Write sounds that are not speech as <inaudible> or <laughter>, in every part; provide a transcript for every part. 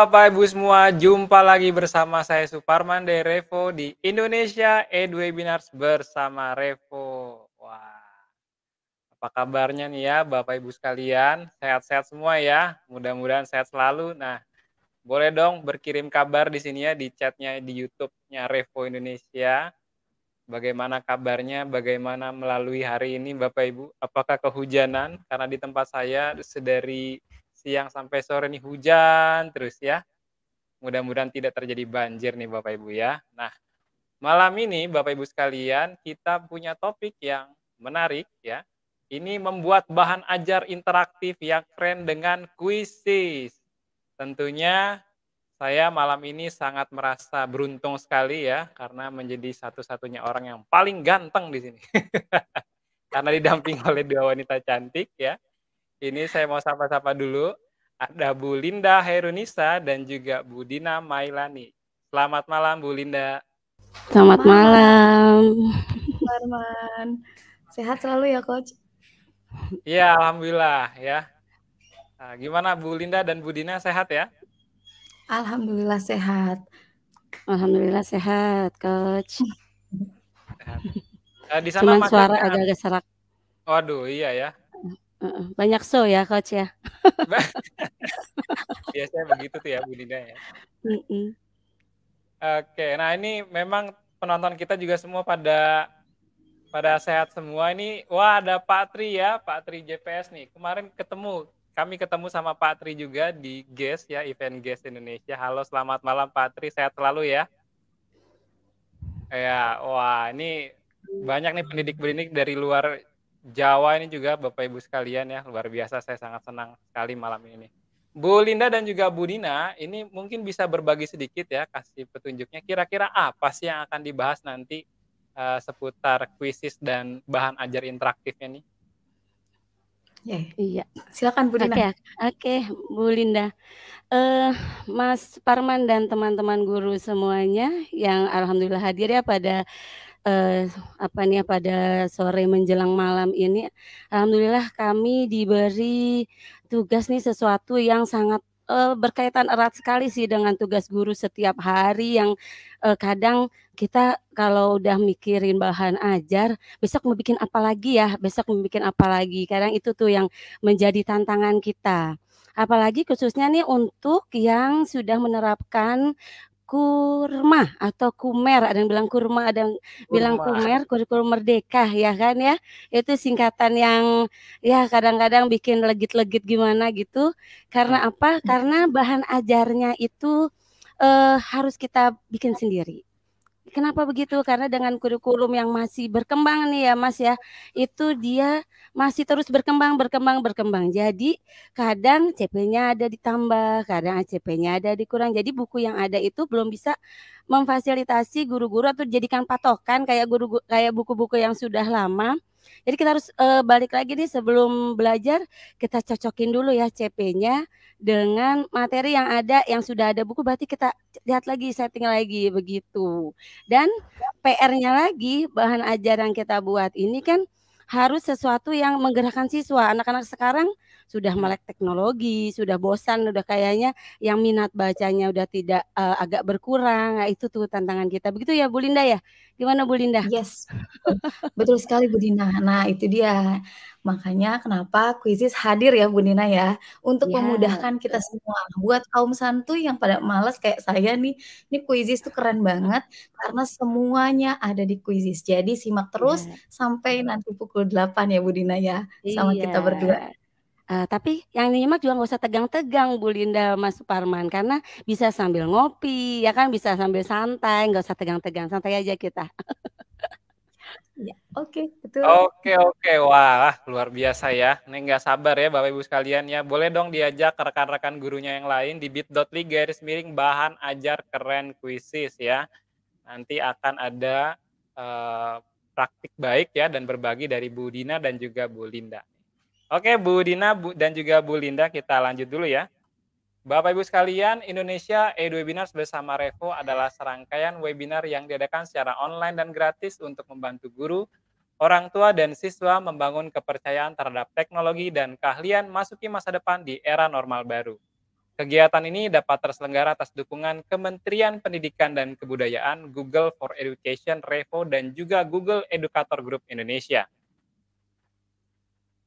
Bapak Ibu semua, jumpa lagi bersama saya Suparman dari Revo di Indonesia Ed Webinars bersama Revo. Wah, apa kabarnya nih ya Bapak Ibu sekalian? Sehat-sehat semua ya? Mudah-mudahan sehat selalu. Nah, boleh dong berkirim kabar di sini ya di chatnya di YouTube-nya Revo Indonesia. Bagaimana kabarnya? Bagaimana melalui hari ini Bapak Ibu? Apakah kehujanan? Karena di tempat saya sedari siang sampai sore nih hujan terus ya. Mudah-mudahan tidak terjadi banjir nih Bapak Ibu ya. Nah, malam ini Bapak Ibu sekalian kita punya topik yang menarik ya. Ini membuat bahan ajar interaktif yang keren dengan kuisis. Tentunya saya malam ini sangat merasa beruntung sekali ya karena menjadi satu-satunya orang yang paling ganteng di sini. <laughs> karena didamping oleh dua wanita cantik ya ini saya mau sapa-sapa dulu. Ada Bu Linda Herunisa dan juga Bu Dina Mailani. Selamat malam Bu Linda. Selamat malam. Arman. Sehat selalu ya coach. Iya, alhamdulillah ya. Nah, gimana Bu Linda dan Bu Dina sehat ya? Alhamdulillah sehat. Alhamdulillah sehat, coach. Sehat. Uh, di sana Cuman suara agak-agak serak. Waduh, iya ya banyak show ya coach ya. <laughs> Biasanya begitu tuh ya Bu Dina ya. Mm -mm. Oke, nah ini memang penonton kita juga semua pada pada sehat semua ini. Wah ada Pak Tri ya, Pak Tri JPS nih. Kemarin ketemu, kami ketemu sama Pak Tri juga di GES ya, event GES Indonesia. Halo, selamat malam Pak Tri, sehat selalu ya. Ya, wah ini banyak nih pendidik-pendidik dari luar Jawa ini juga Bapak Ibu sekalian ya, luar biasa saya sangat senang sekali malam ini. Bu Linda dan juga Bu Dina, ini mungkin bisa berbagi sedikit ya, kasih petunjuknya. Kira-kira apa sih yang akan dibahas nanti uh, seputar kuisis dan bahan ajar interaktifnya nih? Yeah. Iya. Silakan Bu Dina. Oke, okay, okay, Bu Linda. Uh, Mas Parman dan teman-teman guru semuanya yang alhamdulillah hadir ya pada uh, apa nih pada sore menjelang malam ini, alhamdulillah kami diberi tugas nih sesuatu yang sangat uh, berkaitan erat sekali sih dengan tugas guru setiap hari yang uh, kadang kita kalau udah mikirin bahan ajar, besok mau bikin apa lagi ya, besok mau bikin apa lagi. Kadang itu tuh yang menjadi tantangan kita. Apalagi khususnya nih untuk yang sudah menerapkan kurma atau kumer, ada yang bilang kurma, ada yang kurma. bilang kumer, kurikulum merdeka ya kan ya. Itu singkatan yang ya kadang-kadang bikin legit-legit gimana gitu. Karena hmm. apa? Karena bahan ajarnya itu uh, harus kita bikin sendiri. Kenapa begitu? Karena dengan kurikulum yang masih berkembang nih ya Mas ya, itu dia masih terus berkembang, berkembang, berkembang. Jadi kadang CP-nya ada ditambah, kadang CP-nya ada dikurang. Jadi buku yang ada itu belum bisa memfasilitasi guru-guru atau jadikan patokan kayak guru kayak buku-buku yang sudah lama. Jadi kita harus uh, balik lagi nih sebelum belajar kita cocokin dulu ya CP-nya dengan materi yang ada yang sudah ada buku berarti kita lihat lagi setting lagi begitu. Dan PR-nya lagi bahan ajar yang kita buat ini kan harus sesuatu yang menggerakkan siswa. Anak-anak sekarang sudah melek teknologi, sudah bosan, udah kayaknya yang minat bacanya udah tidak uh, agak berkurang. Nah, itu tuh tantangan kita. Begitu ya Bu Linda ya? Gimana Bu Linda? Yes. <laughs> Betul sekali Bu Dina. Nah, itu dia. Makanya kenapa kuisis hadir ya Bu Dina ya untuk ya, memudahkan kita semua. Buat kaum santuy yang pada males kayak saya nih, ini kuisis tuh keren banget karena semuanya ada di kuisis. Jadi simak terus ya. sampai nanti pukul 8 ya Bu Dina ya sama iya. kita berdua. Uh, tapi yang nyimak juga nggak usah tegang-tegang Bu Linda Mas Suparman karena bisa sambil ngopi ya kan bisa sambil santai nggak usah tegang-tegang santai aja kita. ya, oke okay, betul. Oke oke wah luar biasa ya. Nih nggak sabar ya Bapak Ibu sekalian ya. Boleh dong diajak rekan-rekan gurunya yang lain di bit.ly garis miring bahan ajar keren kuisis ya. Nanti akan ada uh, praktik baik ya dan berbagi dari Bu Dina dan juga Bu Linda. Oke, Bu Dina Bu, dan juga Bu Linda, kita lanjut dulu ya. Bapak Ibu sekalian, Indonesia e-webinars bersama Revo adalah serangkaian webinar yang diadakan secara online dan gratis untuk membantu guru, orang tua, dan siswa membangun kepercayaan terhadap teknologi dan keahlian masuki masa depan di era normal baru. Kegiatan ini dapat terselenggara atas dukungan Kementerian Pendidikan dan Kebudayaan, Google for Education, Revo, dan juga Google Educator Group Indonesia.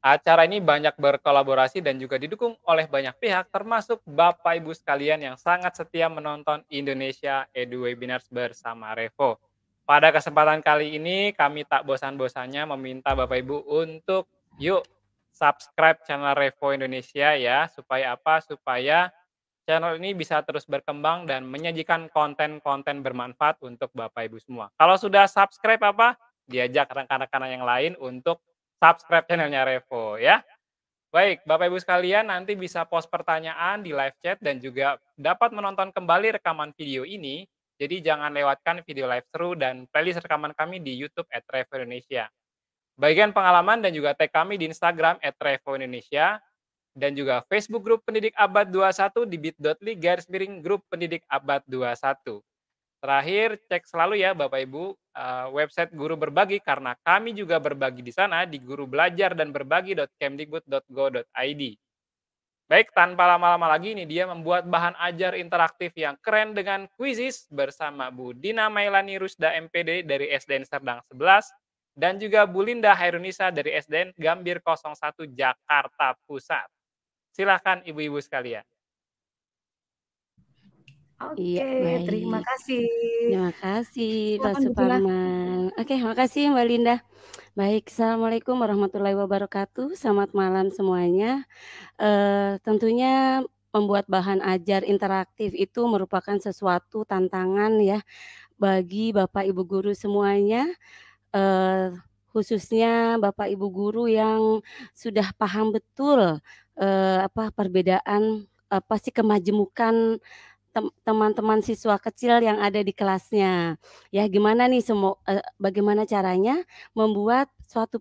Acara ini banyak berkolaborasi dan juga didukung oleh banyak pihak, termasuk Bapak Ibu sekalian yang sangat setia menonton Indonesia Edu Webinars bersama Revo. Pada kesempatan kali ini, kami tak bosan-bosannya meminta Bapak Ibu untuk yuk subscribe channel Revo Indonesia ya, supaya apa? Supaya channel ini bisa terus berkembang dan menyajikan konten-konten bermanfaat untuk Bapak Ibu semua. Kalau sudah subscribe apa? Diajak rekan-rekan yang lain untuk subscribe channelnya Revo ya. Baik, Bapak Ibu sekalian nanti bisa post pertanyaan di live chat dan juga dapat menonton kembali rekaman video ini. Jadi jangan lewatkan video live seru dan playlist rekaman kami di YouTube at Revo Indonesia. Bagian pengalaman dan juga tag kami di Instagram at Revo Indonesia dan juga Facebook grup pendidik abad 21 di bit.ly garis miring grup pendidik abad 21. Terakhir, cek selalu ya Bapak Ibu uh, website Guru Berbagi karena kami juga berbagi di sana di guru belajar dan berbagi.kemdikbud.go.id. Baik, tanpa lama-lama lagi ini dia membuat bahan ajar interaktif yang keren dengan kuisis bersama Bu Dina Mailani Rusda MPD dari SDN Serdang 11 dan juga Bu Linda Hairunisa dari SDN Gambir 01 Jakarta Pusat. Silahkan ibu-ibu sekalian. Oke, iya, terima kasih. Terima kasih Pak Suparman. Oke, makasih Mbak Linda. Baik, Assalamualaikum warahmatullahi wabarakatuh. Selamat malam semuanya. Uh, tentunya membuat bahan ajar interaktif itu merupakan sesuatu tantangan ya bagi Bapak Ibu guru semuanya. Uh, khususnya Bapak Ibu guru yang sudah paham betul uh, apa perbedaan apa sih kemajemukan teman-teman siswa kecil yang ada di kelasnya. Ya, gimana nih semua uh, bagaimana caranya membuat suatu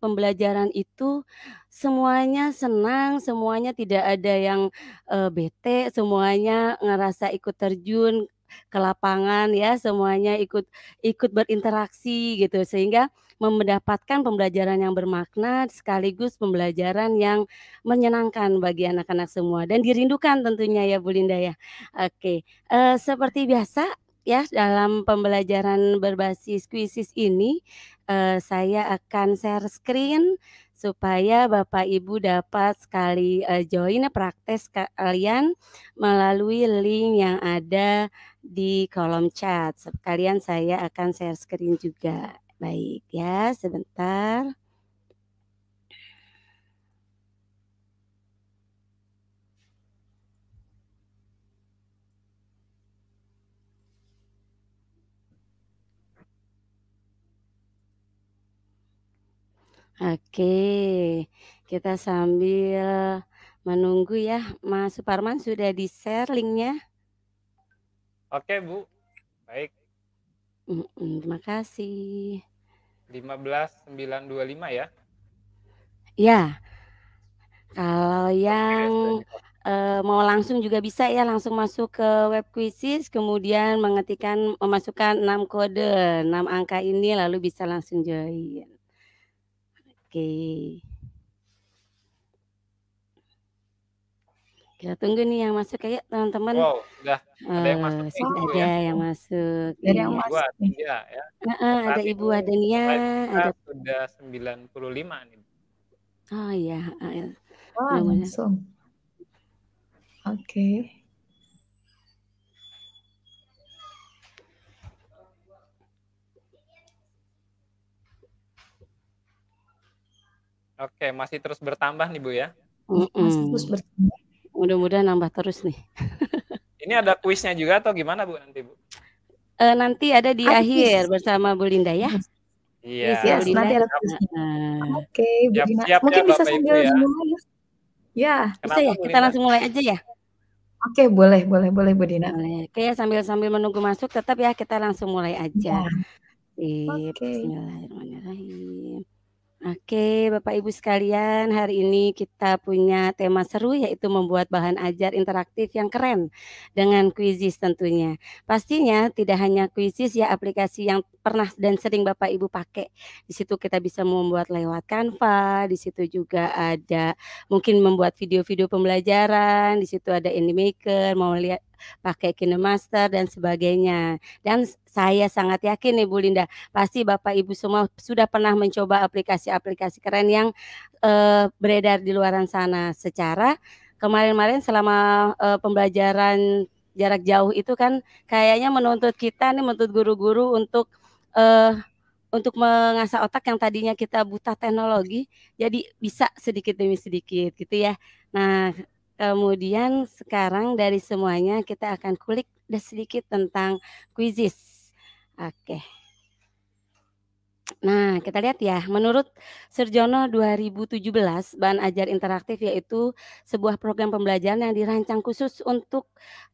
pembelajaran itu semuanya senang, semuanya tidak ada yang uh, bete, semuanya ngerasa ikut terjun ke lapangan ya, semuanya ikut ikut berinteraksi gitu sehingga mendapatkan pembelajaran yang bermakna sekaligus pembelajaran yang menyenangkan bagi anak-anak semua dan dirindukan tentunya ya Bu Linda ya. Oke, uh, seperti biasa ya dalam pembelajaran berbasis kuisis ini uh, saya akan share screen supaya Bapak Ibu dapat sekali uh, join praktes kalian melalui link yang ada di kolom chat. Sekalian saya akan share screen juga. Baik ya, sebentar. Oke, kita sambil menunggu ya, Mas Suparman sudah di-share linknya? Oke, Bu. Baik. Mhm, terima kasih. 15925 ya? Ya. Kalau yang, uh, mau langsung juga bisa ya, langsung masuk ke web quizzes, kemudian mengetikkan memasukkan 6 kode, 6 angka ini lalu bisa langsung join. Oke. Kita tunggu nih yang masuk ya teman-teman. Wow, udah ada yang masuk uh, sudah ada ya. yang masuk. Ada iya. yang masuk nih. Ya, ya. Uh, ada Ibu Adenia, ada sudah 95 nih. Oh iya, uh, oh, langsung. Oke. Okay. Oke, masih terus bertambah nih Bu ya? Mm -mm. Masih terus bertambah. Mudah-mudahan nambah terus nih. <laughs> Ini ada kuisnya juga atau gimana Bu nanti Bu? Uh, nanti ada di ada akhir bersama Bu Linda ya. Iya. Yes, yes, nanti ada kuisnya. Uh, Oke, okay, Bu Linda. Siap, Mungkin ya, bisa Bapak sambil ya. mulai ya. Ya, bisa ya. Kita langsung mulai aja ya. Oke, okay, boleh, boleh, boleh Bu Dina. Boleh. Oke, sambil sambil menunggu masuk tetap ya kita langsung mulai aja. Ya. Oke. Okay. Bismillahirrahmanirrahim. Oke, Bapak Ibu sekalian, hari ini kita punya tema seru yaitu membuat bahan ajar interaktif yang keren dengan Quizizz tentunya. Pastinya tidak hanya Quizizz ya aplikasi yang pernah dan sering Bapak Ibu pakai. Di situ kita bisa membuat lewat Canva, di situ juga ada mungkin membuat video-video pembelajaran, di situ ada Animaker, mau lihat pakai KineMaster dan sebagainya. Dan saya sangat yakin nih Bu Linda, pasti Bapak Ibu semua sudah pernah mencoba aplikasi-aplikasi keren yang uh, beredar di luaran sana. Secara kemarin-kemarin selama uh, pembelajaran jarak jauh itu kan kayaknya menuntut kita nih menuntut guru-guru untuk uh, untuk mengasah otak yang tadinya kita buta teknologi jadi bisa sedikit demi sedikit gitu ya. Nah, Kemudian sekarang dari semuanya kita akan kulik sedikit tentang Quizizz. Oke. Nah, kita lihat ya, menurut Serjono 2017, bahan ajar interaktif yaitu sebuah program pembelajaran yang dirancang khusus untuk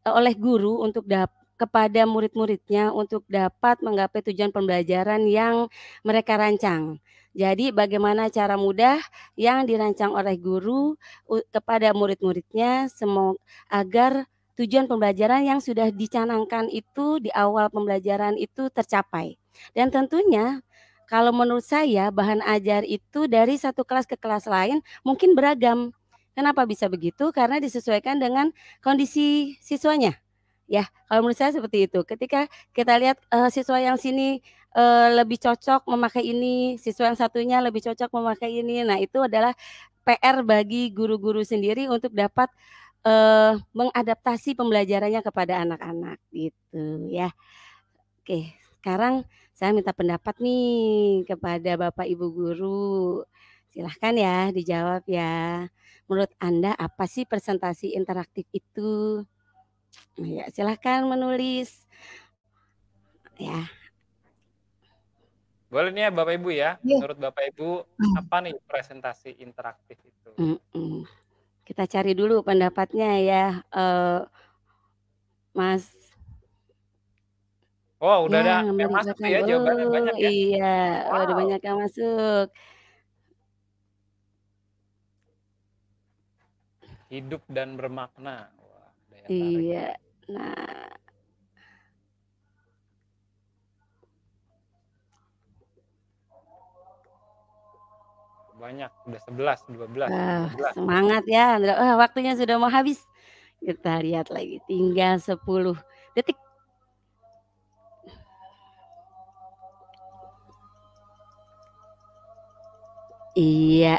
eh, oleh guru untuk dapat kepada murid-muridnya untuk dapat menggapai tujuan pembelajaran yang mereka rancang. Jadi bagaimana cara mudah yang dirancang oleh guru kepada murid-muridnya semoga agar tujuan pembelajaran yang sudah dicanangkan itu di awal pembelajaran itu tercapai. Dan tentunya kalau menurut saya bahan ajar itu dari satu kelas ke kelas lain mungkin beragam. Kenapa bisa begitu? Karena disesuaikan dengan kondisi siswanya. Ya, kalau menurut saya seperti itu. Ketika kita lihat uh, siswa yang sini uh, lebih cocok memakai ini, siswa yang satunya lebih cocok memakai ini. Nah, itu adalah PR bagi guru-guru sendiri untuk dapat uh, mengadaptasi pembelajarannya kepada anak-anak gitu ya. Oke, sekarang saya minta pendapat nih kepada Bapak Ibu guru. Silahkan ya dijawab ya. Menurut Anda apa sih presentasi interaktif itu? Ya, silahkan menulis. Ya, boleh nih ya Bapak Ibu ya, yeah. menurut Bapak Ibu hmm. apa nih presentasi interaktif itu? Mm -mm. Kita cari dulu pendapatnya ya, uh, Mas. Oh, udah ya, ada yang masuk ya jawabannya banyak ya? Iya, wow. udah banyak yang masuk. Hidup dan bermakna. Wah, iya, nah banyak udah 11 12 uh, 12 semangat ya uh, waktunya sudah mau habis. Kita lihat lagi tinggal 10 detik. Iya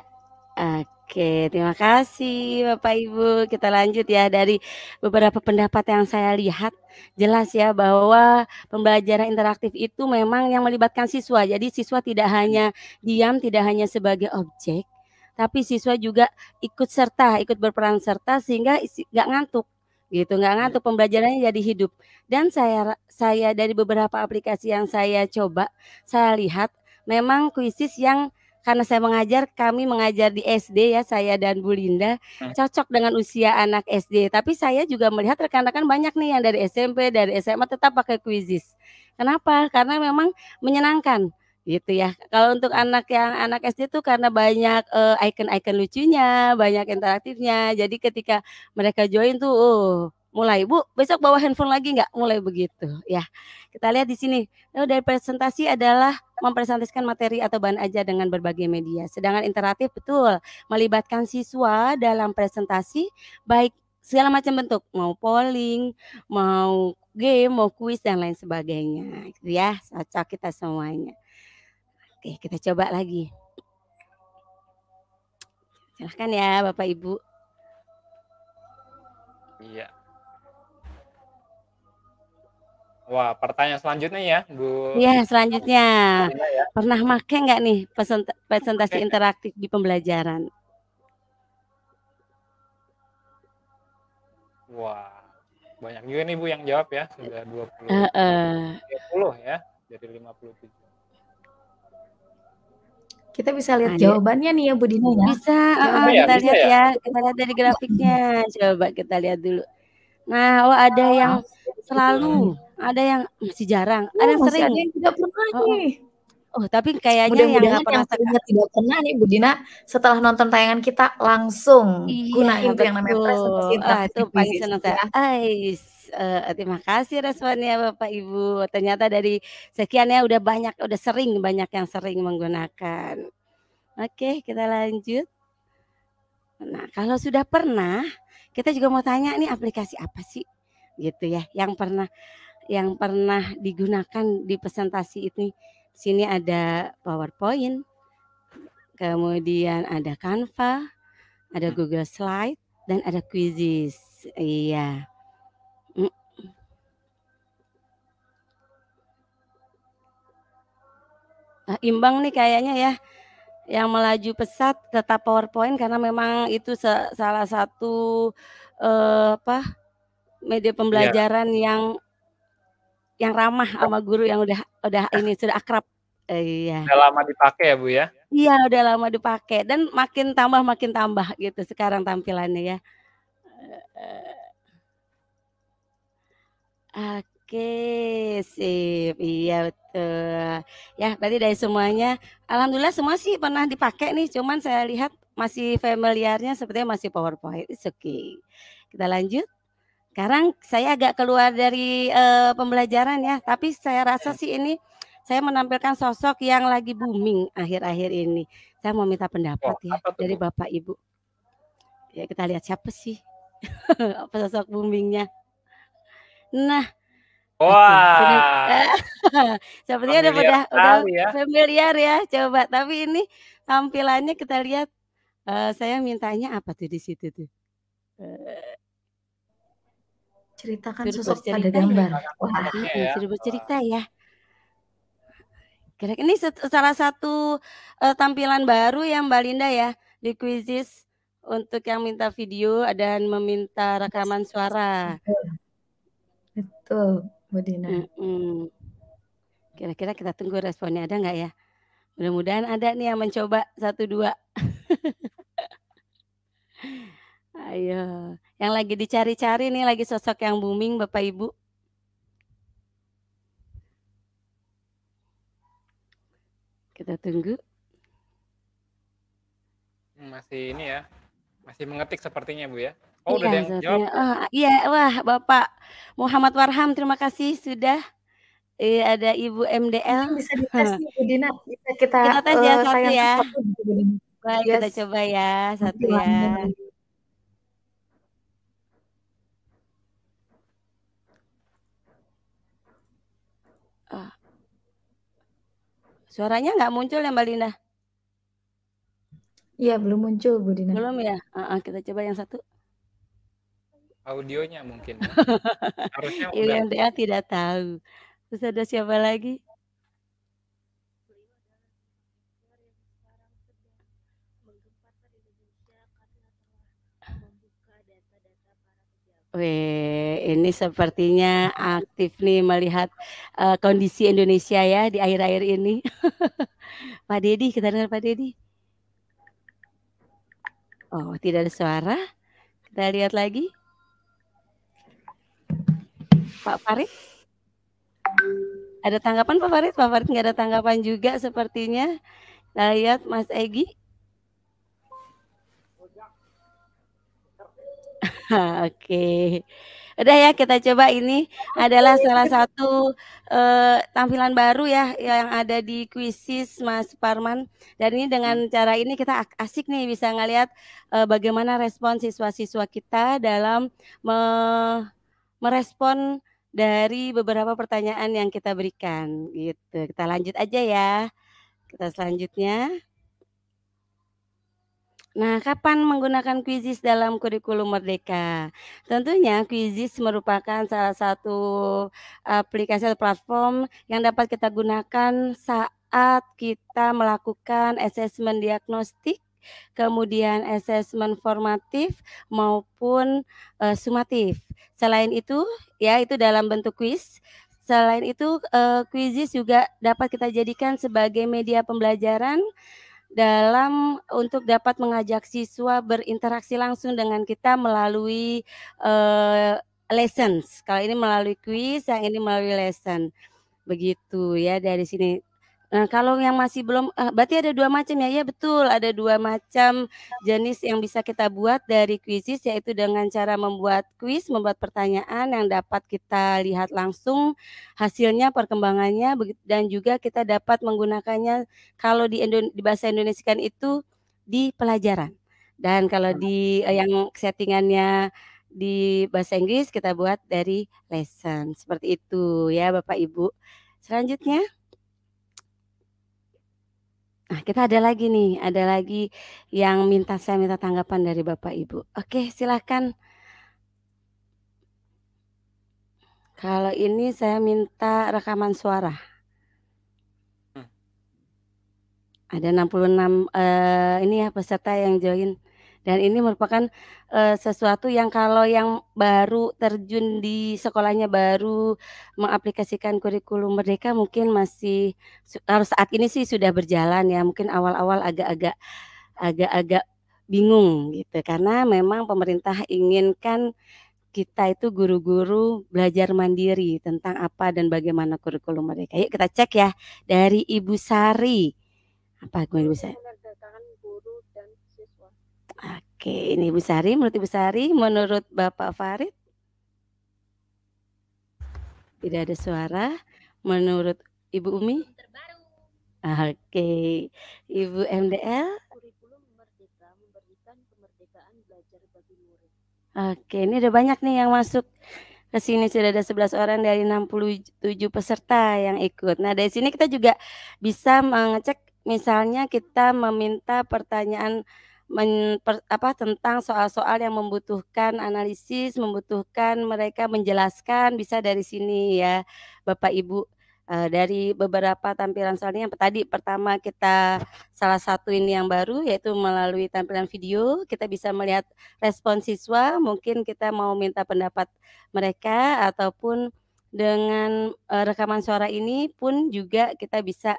oke Oke, terima kasih Bapak Ibu. Kita lanjut ya dari beberapa pendapat yang saya lihat jelas ya bahwa pembelajaran interaktif itu memang yang melibatkan siswa. Jadi siswa tidak hanya diam, tidak hanya sebagai objek, tapi siswa juga ikut serta, ikut berperan serta sehingga nggak ngantuk gitu nggak ngantuk pembelajarannya jadi hidup dan saya saya dari beberapa aplikasi yang saya coba saya lihat memang kuisis yang karena saya mengajar, kami mengajar di SD ya, saya dan Bu Linda hmm. cocok dengan usia anak SD. Tapi saya juga melihat rekan-rekan banyak nih yang dari SMP, dari SMA tetap pakai Quizizz. Kenapa? Karena memang menyenangkan gitu ya. Kalau untuk anak yang anak SD itu karena banyak uh, icon-icon lucunya, banyak interaktifnya. Jadi ketika mereka join tuh, oh, mulai Bu besok bawa handphone lagi nggak mulai begitu ya kita lihat di sini oh, dari presentasi adalah mempresentasikan materi atau bahan ajar dengan berbagai media. Sedangkan interaktif betul melibatkan siswa dalam presentasi baik segala macam bentuk mau polling mau game mau kuis dan lain sebagainya. Gitu ya cocok kita semuanya. Oke kita coba lagi. Silahkan ya bapak ibu. Iya Wah, pertanyaan selanjutnya ya, Bu. Iya, selanjutnya. Ya. Pernah make nggak nih presentasi okay. interaktif di pembelajaran? Wah, banyak juga nih Bu yang jawab ya, sudah 20. Uh, uh. 30 ya, dari 57. Kita bisa lihat nah, jawabannya nih ya Bu Dina ya. Bisa, uh, ya, kita bisa lihat ya. ya. Kita lihat dari grafiknya. Coba kita lihat dulu. Nah, oh ada yang selalu ada yang masih jarang, ada yang Oh, masih ada yang tidak pernah Oh, nih. Oh, tapi kayaknya yang Mudah-mudahan nggak pernah yang tidak pernah nih Bu Dina, setelah nonton tayangan kita langsung Iya, gunain tuh yang namanya presentasi betul. Ah, itu paling senang ya. Ais, eee, terima kasih responnya Bapak Ibu. Ternyata dari sekian ya udah banyak, udah sering, banyak yang sering menggunakan. Oke, kita lanjut. Nah, kalau sudah pernah, kita juga mau tanya nih aplikasi apa sih gitu ya yang pernah yang pernah digunakan di presentasi ini. Sini ada PowerPoint, kemudian ada Canva, ada Hmm. Google Slide, dan ada Quizizz. Iya. Mhm. Nah, imbang nih kayaknya ya, yang melaju pesat tetap PowerPoint karena memang itu sa salah satu, eee, apa, media pembelajaran yang yang ramah sama guru yang udah udah ini, sudah akrab. Iya. Udah lama dipakai ya, Bu, ya? Iya, udah lama dipakai dan makin tambah makin tambah gitu sekarang tampilannya ya. Heeh. Oke, sip. Iya, betul. Ya, berarti dari semuanya alhamdulillah semua sih pernah dipakai nih, cuman saya lihat masih familiar-nya sepertinya masih PowerPoint, it's okay. Kita lanjut. Sekarang saya agak keluar dari, eee, pembelajaran ya, tapi saya rasa sih ini saya menampilkan sosok yang lagi booming akhir-akhir ini. Saya mau minta Oh, pendapat ya apa tuh, dari? Bapak Ibu. Ya kita lihat siapa sih <laughs> apa sosok booming-nya. Nah, Wah. <laughs> sepertinya udah udah ya. familiar ya, coba tapi ini tampilannya kita lihat, eee, saya mintanya apa tuh di situ tuh? Eee Ceritakan Turut sosok pada ya? gambar. Ceritakan Wah. ya. bercerita ya. Kira ini salah satu, eee, tampilan baru ya Mbak Linda ya, di Quizizz untuk yang minta video dan meminta rekaman suara. Betul. Bu Dina. Mhm. Kira-kira kita tunggu responnya ada nggak ya? Mudah-mudahan ada nih yang mencoba 1, 2. <laughs> Ayo, yang lagi dicari-cari nih, lagi sosok yang booming Bapak Ibu. Kita tunggu. Mmm, masih ini ya, masih mengetik sepertinya, Bu, ya. Oh, udah Iya, ada yang jawab oh, iya, wah Bapak Muhammad Warham terima kasih sudah. Iya, ada Ibu MDL. Bisa dites nih <laughs> Bu Dina, bisa kita, Kita tes ya eee, 1 tayangkan ya. satu Bu Dina. Baik, kita Yes. coba ya, Nanti 1 ya. langsung Oh. Suaranya nggak muncul ya Mbak Linda? Iya, belum muncul Bu Dina. Belum ya? Heeh, kita coba yang 1. Audionya mungkin ya. <laughs> Harusnya Ibu udah tidak tahu. Terus ada siapa lagi? Wih, ini sepertinya aktif nih melihat, eee, kondisi Indonesia ya di akhir-akhir ini. <laughs> Pak Deddy, kita dengar Pak Deddy. Oh, tidak ada suara. Kita lihat lagi. Pak Farid? Ada tanggapan Pak Farid? Pak Farid nggak ada tanggapan juga sepertinya. Kita lihat Mas Egy. <laughs> Oke. Udah ya kita coba ini adalah salah satu, eee, tampilan baru ya yang ada di Quizizz Mas Parman. Dan ini dengan Hmm. cara ini kita asik nih bisa ngelihat, eee, bagaimana respon siswa-siswa kita dalam me merespon dari beberapa pertanyaan yang kita berikan, gitu. Kita lanjut aja ya. Kita selanjutnya. Nah, kapan menggunakan Quizizz dalam kurikulum merdeka? Tentunya Quizizz merupakan salah satu aplikasi atau platform yang dapat kita gunakan saat kita melakukan asesmen diagnostik, kemudian asesmen formatif maupun, eee, sumatif. Selain itu, ya itu dalam bentuk kuis. Selain itu, eee, Quizizz juga dapat kita jadikan sebagai media pembelajaran dalam untuk dapat mengajak siswa berinteraksi langsung dengan kita melalui, eee, lessons. Kalau ini melalui kuis, yang ini melalui lesson. Begitu ya dari sini. Nah, kalau yang masih belum uh, berarti ada dua macam ya? Ya betul, ada dua macam jenis yang bisa kita buat dari kuisis, yaitu dengan cara membuat kuis, membuat pertanyaan yang dapat kita lihat langsung hasilnya, perkembangannya, dan juga kita dapat menggunakannya kalau di Indon di bahasa Indonesia itu di pelajaran. Dan kalau di uh, yang settingannya di bahasa Inggris kita buat dari lesson, seperti itu ya Bapak Ibu. Selanjutnya Nah, kita ada lagi nih, ada lagi yang minta saya minta tanggapan dari Bapak Ibu. Oke, silakan. Kalau ini saya minta rekaman suara. Hmm. Ada 66 uh, ini ya peserta yang join. Dan ini merupakan uh, sesuatu yang kalau yang baru terjun di sekolahnya, baru mengaplikasikan kurikulum Merdeka mungkin masih harus saat ini sih sudah berjalan ya, mungkin awal-awal agak-agak agak-agak bingung gitu. Karena memang pemerintah inginkan kita itu guru-guru belajar mandiri tentang apa dan bagaimana kurikulum mereka. Yuk kita cek ya dari Ibu Sari. Apa Ibu Sari? Oke, ini Ibu Sari, menurut Ibu Sari, menurut Bapak Farid? Tidak ada suara. Menurut Ibu Umi? Oke. Ibu MDL? Oke, ini ada banyak nih yang masuk ke sini sudah ada 11 orang dari 67 peserta yang ikut. Nah, dari sini kita juga bisa mengecek misalnya kita meminta pertanyaan men, per, apa tentang soal-soal yang membutuhkan analisis, membutuhkan mereka menjelaskan bisa dari sini ya Bapak Ibu. Uh, dari beberapa tampilan soalnya yang tadi pertama kita salah satu ini yang baru yaitu melalui tampilan video kita bisa melihat respon siswa mungkin kita mau minta pendapat mereka ataupun dengan uh, rekaman suara ini pun juga kita bisa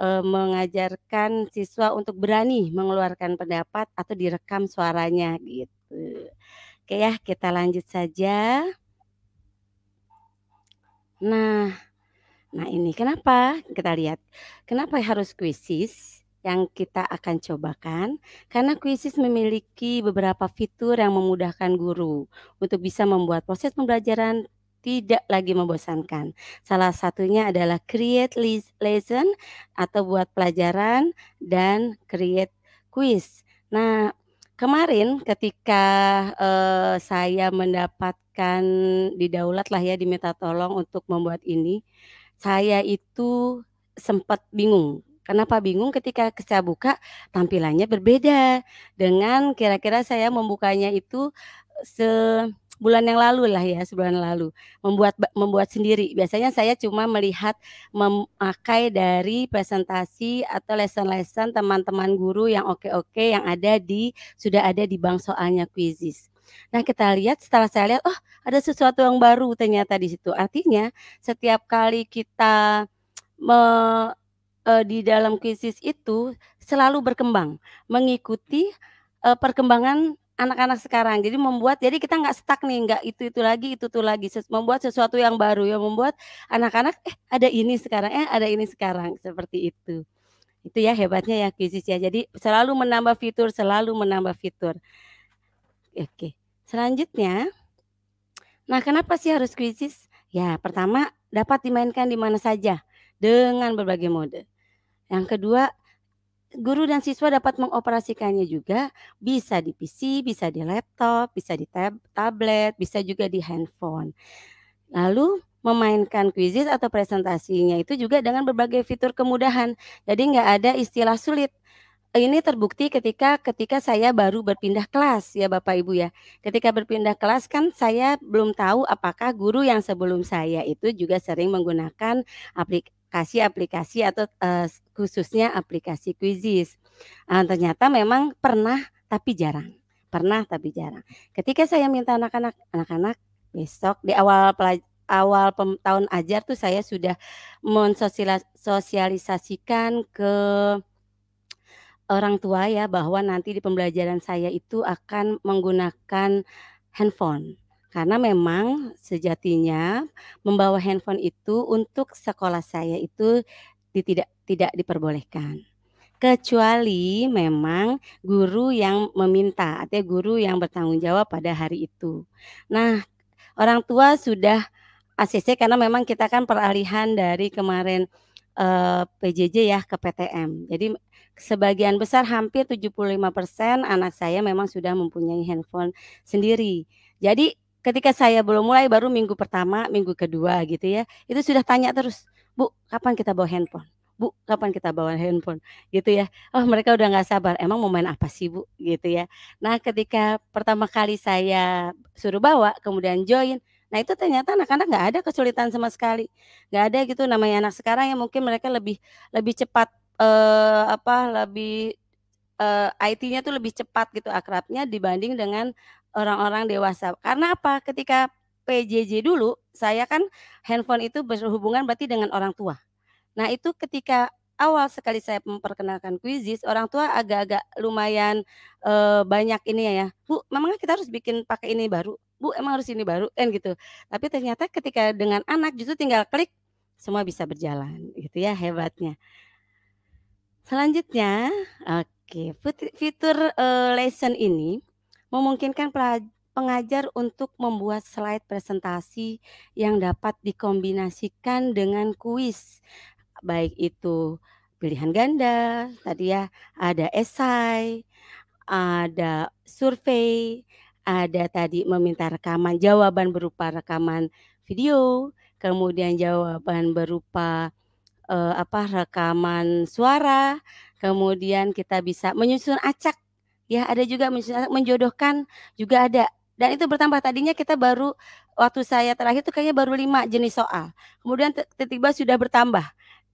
uh, mengajarkan siswa untuk berani mengeluarkan pendapat atau direkam suaranya gitu. Oke ya, kita lanjut saja. Nah, nah ini kenapa? Kita lihat. Kenapa harus kuisis? yang kita akan cobakan karena kuisis memiliki beberapa fitur yang memudahkan guru untuk bisa membuat proses pembelajaran tidak lagi membosankan. Salah satunya adalah create lesson atau buat pelajaran dan create quiz. Nah, kemarin ketika uh, saya mendapatkan didaulat lah ya diminta tolong untuk membuat ini, saya itu sempat bingung Kenapa bingung ketika saya buka tampilannya berbeda dengan kira-kira saya membukanya itu se bulan yang lalu lah ya sebulan lalu. Membuat membuat sendiri. Biasanya saya cuma melihat memakai dari presentasi atau lesson-lesson teman-teman guru yang oke-oke yang ada di sudah ada di bank soalnya quizzes. Nah kita lihat setelah saya lihat oh ada sesuatu yang baru ternyata di situ. Artinya setiap kali kita me, uh, di dalam quizzes itu selalu berkembang mengikuti uh, perkembangan anak-anak sekarang. Jadi membuat jadi kita nggak stuck nih, nggak itu-itu lagi, itu-itu lagi. Ses membuat sesuatu yang baru yang membuat anak-anak eh ada ini sekarang, eh ada ini sekarang seperti itu. Itu ya hebatnya ya Quizzes ya. Jadi selalu menambah fitur, selalu menambah fitur. Oke. Selanjutnya Nah, kenapa sih harus Quizzes? Ya, pertama dapat dimainkan di mana saja dengan berbagai mode. Yang kedua, guru dan siswa dapat mengoperasikannya juga bisa di PC, bisa di laptop, bisa di tab tablet, bisa juga di handphone. Lalu memainkan quizzes atau presentasinya itu juga dengan berbagai fitur kemudahan. Jadi nggak ada istilah sulit. Ini terbukti ketika ketika saya baru berpindah kelas ya Bapak Ibu ya. Ketika berpindah kelas kan saya belum tahu apakah guru yang sebelum saya itu juga sering menggunakan aplik aplikasi-aplikasi atau uh, khususnya aplikasi Quizzes. Uh, ternyata memang pernah tapi jarang. Pernah tapi jarang. Ketika saya minta anak-anak anak-anak besok di awal awal tahun ajar tuh saya sudah mensosialisasikan ke orang tua ya bahwa nanti di pembelajaran saya itu akan menggunakan handphone. Karena memang sejatinya membawa handphone itu untuk sekolah saya itu tidak tidak diperbolehkan. Kecuali memang guru yang meminta, artinya guru yang bertanggung jawab pada hari itu. Nah, orang tua sudah ACC karena memang kita kan peralihan dari kemarin eh, PJJ ya ke PTM. Jadi sebagian besar hampir 75% anak saya memang sudah mempunyai handphone sendiri. Jadi ketika saya belum mulai baru minggu pertama, minggu kedua gitu ya, itu sudah tanya terus, "Bu, kapan kita bawa handphone?" Bu, kapan kita bawa handphone? Gitu ya. Oh, mereka udah nggak sabar. Emang mau main apa sih, Bu? Gitu ya. Nah, ketika pertama kali saya suruh bawa, kemudian join, nah itu ternyata anak-anak nggak ada kesulitan sama sekali. Nggak ada gitu namanya anak sekarang yang mungkin mereka lebih lebih cepat eh, apa lebih eh, IT-nya tuh lebih cepat gitu akrabnya dibanding dengan orang-orang dewasa. Karena apa? Ketika PJJ dulu, saya kan handphone itu berhubungan berarti dengan orang tua. Nah, itu ketika awal sekali saya memperkenalkan Quizizz, orang tua agak-agak lumayan, eee, banyak ini ya, "Bu, memangnya kita harus bikin pakai ini baru? Bu, emang harus ini baru?" Kan gitu. Tapi ternyata ketika dengan anak justru tinggal klik, semua bisa berjalan, gitu ya hebatnya. Selanjutnya, oke, fitur, eee, lesson ini memungkinkan pengajar untuk membuat slide presentasi yang dapat dikombinasikan dengan kuis. Baik itu pilihan ganda, tadi ya ada esai, ada survei, ada tadi meminta rekaman jawaban berupa rekaman video, kemudian jawaban berupa uh, apa rekaman suara, kemudian kita bisa menyusun acak ya ada juga menjodohkan juga ada. Dan itu bertambah. Tadinya kita baru waktu saya terakhir itu kayaknya baru lima jenis soal. Kemudian tiba-tiba sudah bertambah.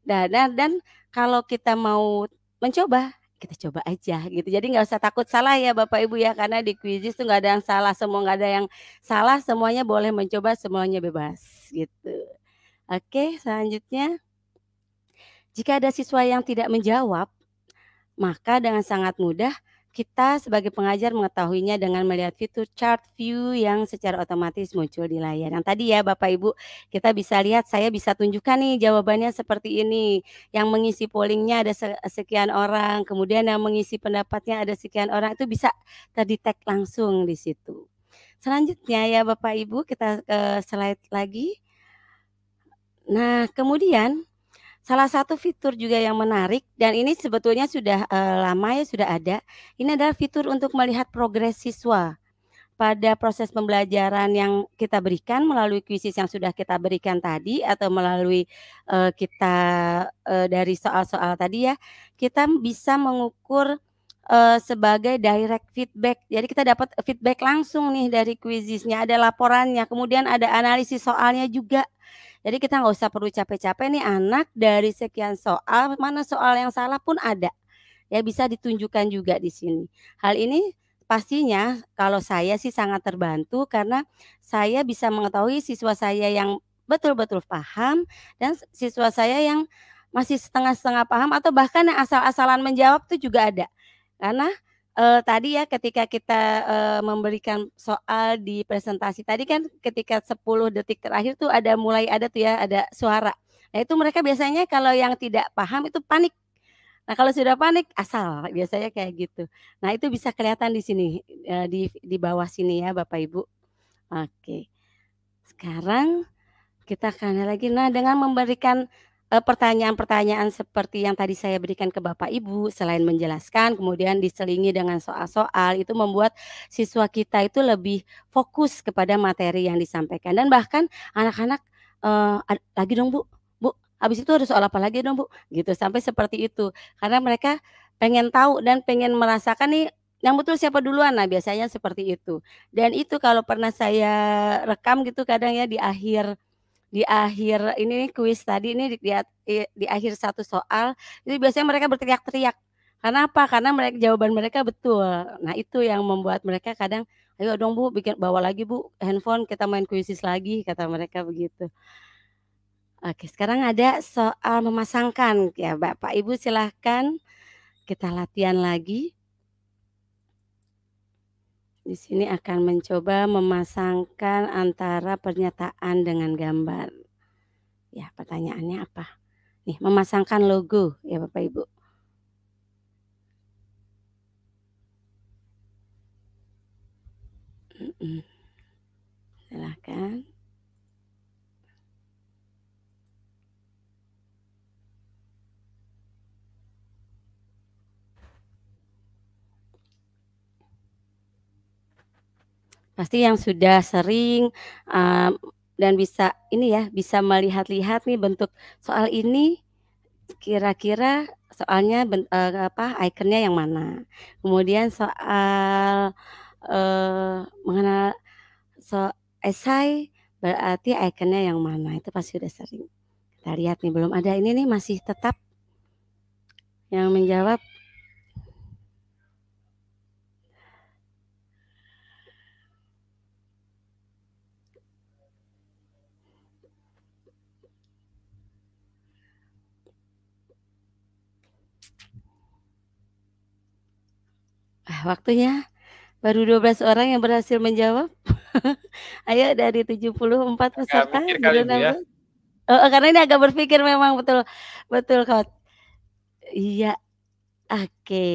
Nah, dan dan kalau kita mau mencoba, kita coba aja gitu. Jadi nggak usah takut salah ya Bapak Ibu ya, karena di kuisis tuh nggak ada yang salah, semua nggak ada yang salah, semuanya boleh mencoba, semuanya bebas gitu. Oke, selanjutnya. Jika ada siswa yang tidak menjawab, maka dengan sangat mudah kita sebagai pengajar mengetahuinya dengan melihat fitur chart view yang secara otomatis muncul di layar. Yang tadi ya Bapak Ibu, kita bisa lihat saya bisa tunjukkan nih jawabannya seperti ini. Yang mengisi pollingnya ada sekian orang, kemudian yang mengisi pendapatnya ada sekian orang, itu bisa terdetek langsung di situ. Selanjutnya ya Bapak Ibu, kita ke slide lagi. Nah, kemudian Salah satu fitur juga yang menarik dan ini sebetulnya sudah uh, lama ya sudah ada. Ini adalah fitur untuk melihat progres siswa pada proses pembelajaran yang kita berikan melalui kuisis yang sudah kita berikan tadi atau melalui uh, kita uh, dari soal-soal tadi ya, kita bisa mengukur uh, sebagai direct feedback. Jadi kita dapat feedback langsung nih dari kuisisnya, ada laporannya, kemudian ada analisis soalnya juga. Jadi kita nggak usah perlu capek-capek nih anak dari sekian soal, mana soal yang salah pun ada. Ya bisa ditunjukkan juga di sini. Hal ini pastinya kalau saya sih sangat terbantu karena saya bisa mengetahui siswa saya yang betul-betul paham dan siswa saya yang masih setengah-setengah paham atau bahkan yang asal-asalan menjawab itu juga ada. Karena uh, tadi ya ketika kita, uh, memberikan soal di presentasi tadi kan ketika 10 detik terakhir tuh ada mulai ada tuh ya, ada suara. Nah itu mereka biasanya kalau yang tidak paham itu panik. Nah kalau sudah panik asal, biasanya kayak gitu. Nah itu bisa kelihatan di sini, uh, di di bawah sini ya Bapak Ibu. Oke. Sekarang kita akan lagi nah dengan memberikan pertanyaan-pertanyaan seperti yang tadi saya berikan ke Bapak Ibu, selain menjelaskan kemudian diselingi dengan soal-soal, itu membuat siswa kita itu lebih fokus kepada materi yang disampaikan dan bahkan anak-anak, uh, "Lagi dong Bu, Bu, habis itu ada soal apa lagi dong Bu?" Gitu, sampai seperti itu. Karena mereka pengen tahu dan pengen merasakan nih yang betul siapa duluan, nah biasanya seperti itu. Dan itu kalau pernah saya rekam gitu kadang ya di akhir di akhir ini kuis tadi ini di, di, di akhir satu soal itu biasanya mereka berteriak-teriak. Karena apa karena mereka jawaban mereka betul. Nah itu yang membuat mereka kadang ayo dong bu bikin bawa lagi bu handphone kita main kuisis lagi kata mereka begitu. Oke sekarang ada soal memasangkan. Ya bapak ibu silahkan kita latihan lagi di sini akan mencoba memasangkan antara pernyataan dengan gambar. Ya, pertanyaannya apa? Nih, memasangkan logo ya Bapak Ibu. Silahkan. Pasti yang sudah sering, eee, dan bisa ini ya, bisa melihat-lihat nih bentuk soal ini, kira-kira soalnya ben eee, apa, ikonnya yang mana. Kemudian soal, eee, mengenal so esai, berarti ikonnya yang mana, itu pasti udah sering. Kita lihat nih, belum ada ini nih, masih tetap yang menjawab. Waktunya baru 12 orang yang berhasil menjawab. <laughs> Ayo dari 74 Agak peserta, mikir kali, Bu, ya? heeh, karena ini agak berpikir memang betul betul, Kak. Iya, oke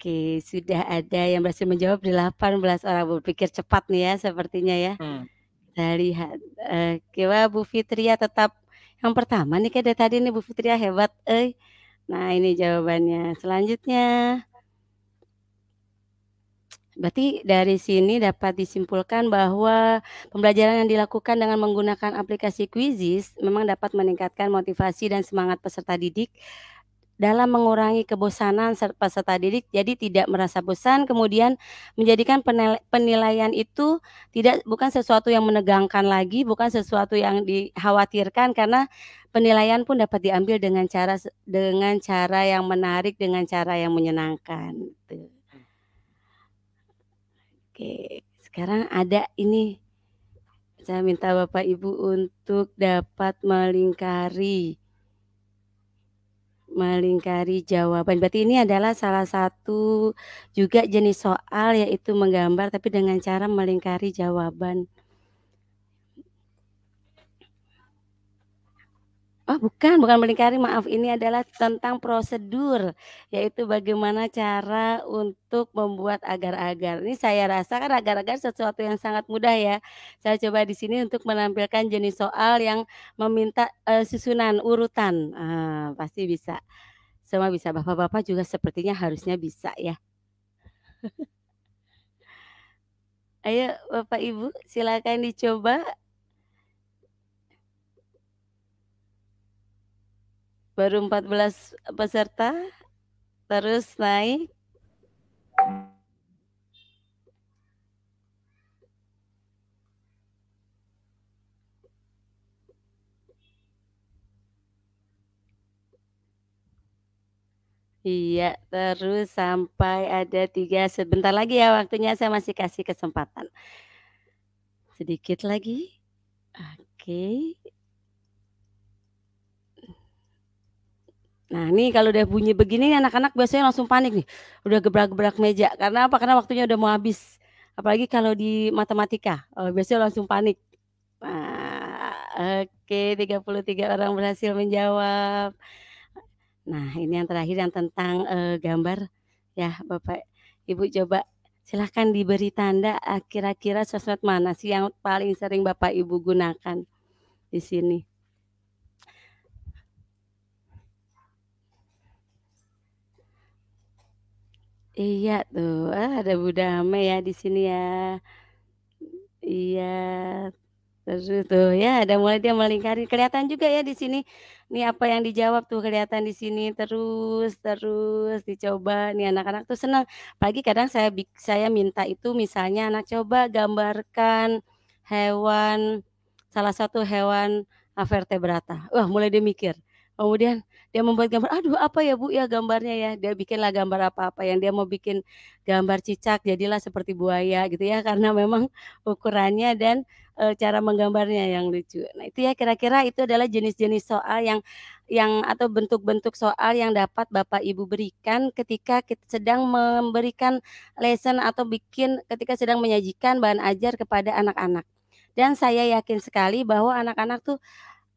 oke, sudah ada yang berhasil menjawab 18 orang, berpikir cepat nih ya sepertinya ya. Hmm. Kita lihat, oke, wah Bu Fitria tetap yang pertama nih kayak dari tadi nih Bu Fitria hebat euy. Nah ini jawabannya, selanjutnya Berarti dari sini dapat disimpulkan bahwa pembelajaran yang dilakukan dengan menggunakan aplikasi Quizizz memang dapat meningkatkan motivasi dan semangat peserta didik dalam mengurangi kebosanan peserta didik, jadi tidak merasa bosan, kemudian menjadikan penilaian itu tidak bukan sesuatu yang menegangkan lagi, bukan sesuatu yang dikhawatirkan karena penilaian pun dapat diambil dengan cara dengan cara yang menarik, dengan cara yang menyenangkan, gitu. Oke, sekarang ada ini. Saya minta Bapak Ibu untuk dapat melingkari melingkari jawaban. Berarti ini adalah salah satu juga jenis soal yaitu menggambar tapi dengan cara melingkari jawaban. Oh bukan, bukan melingkari maaf, ini adalah tentang prosedur, yaitu bagaimana cara untuk membuat agar-agar. Ini saya rasa kan agar-agar sesuatu yang sangat mudah ya. Saya coba di sini untuk menampilkan jenis soal yang meminta, eee, susunan urutan, eee, pasti bisa. Semua bisa, bapak-bapak juga sepertinya harusnya bisa ya. <laughs> Ayo Bapak Ibu silakan dicoba. Baru 14 peserta, terus naik. Iya, terus sampai ada 3 sebentar lagi ya waktunya, saya masih kasih kesempatan. Sedikit lagi, oke. Nah ini kalau udah bunyi begini anak-anak biasanya langsung panik nih, udah gebrak-gebrak meja, karena apa? Karena waktunya udah mau habis, apalagi kalau di matematika, eee, biasanya langsung panik. Nah, oke 33 orang berhasil menjawab. Nah ini yang terakhir yang tentang, eee, gambar, ya Bapak Ibu coba silahkan diberi tanda, eee, kira-kira sosmed mana sih yang paling sering Bapak Ibu gunakan di sini? Iya tuh, ah, ada Bu Damai ya di sini ya. Iya, terus tuh. Ya ada mulai dia melingkari, kelihatan juga ya di sini, nih apa yang dijawab tuh kelihatan di sini. Terus terus dicoba, nih anak-anak tuh senang. Apalagi kadang saya saya minta itu misalnya anak coba gambarkan hewan, salah satu hewan, eee, vertebrata. Wah mulai dia mikir, kemudian dia membuat gambar, "Aduh apa ya Bu ya gambarnya ya?" Dia bikinlah gambar apa-apa yang dia mau bikin gambar cicak jadilah seperti buaya gitu ya, karena memang ukurannya dan, eee, cara menggambarnya yang lucu. Nah itu ya kira-kira itu adalah jenis-jenis soal yang yang atau bentuk-bentuk soal yang dapat Bapak Ibu berikan ketika kit sedang memberikan lesson atau bikin ketika sedang menyajikan bahan ajar kepada anak-anak. Dan saya yakin sekali bahwa anak-anak tuh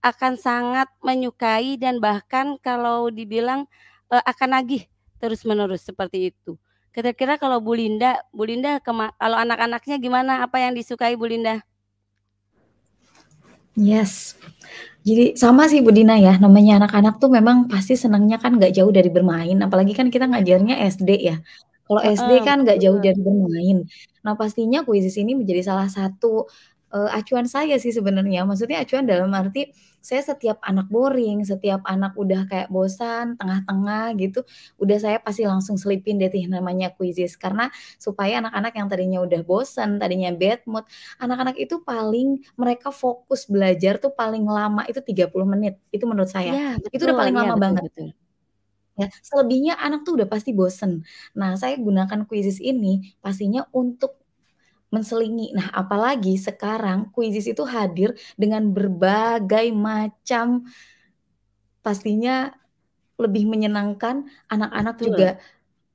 akan sangat menyukai dan bahkan kalau dibilang, uh, akan nagih terus-menerus seperti itu. Kira-kira kalau Bu Linda Bu Linda kalau anak-anaknya gimana? Apa yang disukai Bu Linda? Yes. Jadi sama sih Bu Dina ya, namanya anak-anak tuh memang pasti senangnya kan nggak jauh dari bermain, apalagi kan kita ngajarnya SD ya. Kalau SD kan nggak jauh dari bermain. Nah pastinya kuisis ini menjadi salah satu uh, acuan saya sih sebenarnya. Maksudnya acuan dalam arti saya setiap anak boring, setiap anak udah kayak bosan, tengah-tengah gitu, udah saya pasti langsung selipin deh namanya quizzes karena supaya anak-anak yang tadinya udah bosan, tadinya bad mood, anak-anak itu paling mereka fokus belajar tuh paling lama itu 30 menit. Itu menurut saya. Ya, betul, itu udah paling ya, lama betul, banget. Betul. Ya, selebihnya anak tuh udah pasti bosen. Nah, saya gunakan quizzes ini pastinya untuk menselingi. Nah, apalagi sekarang kuisis itu hadir dengan berbagai macam pastinya lebih menyenangkan, anak-anak juga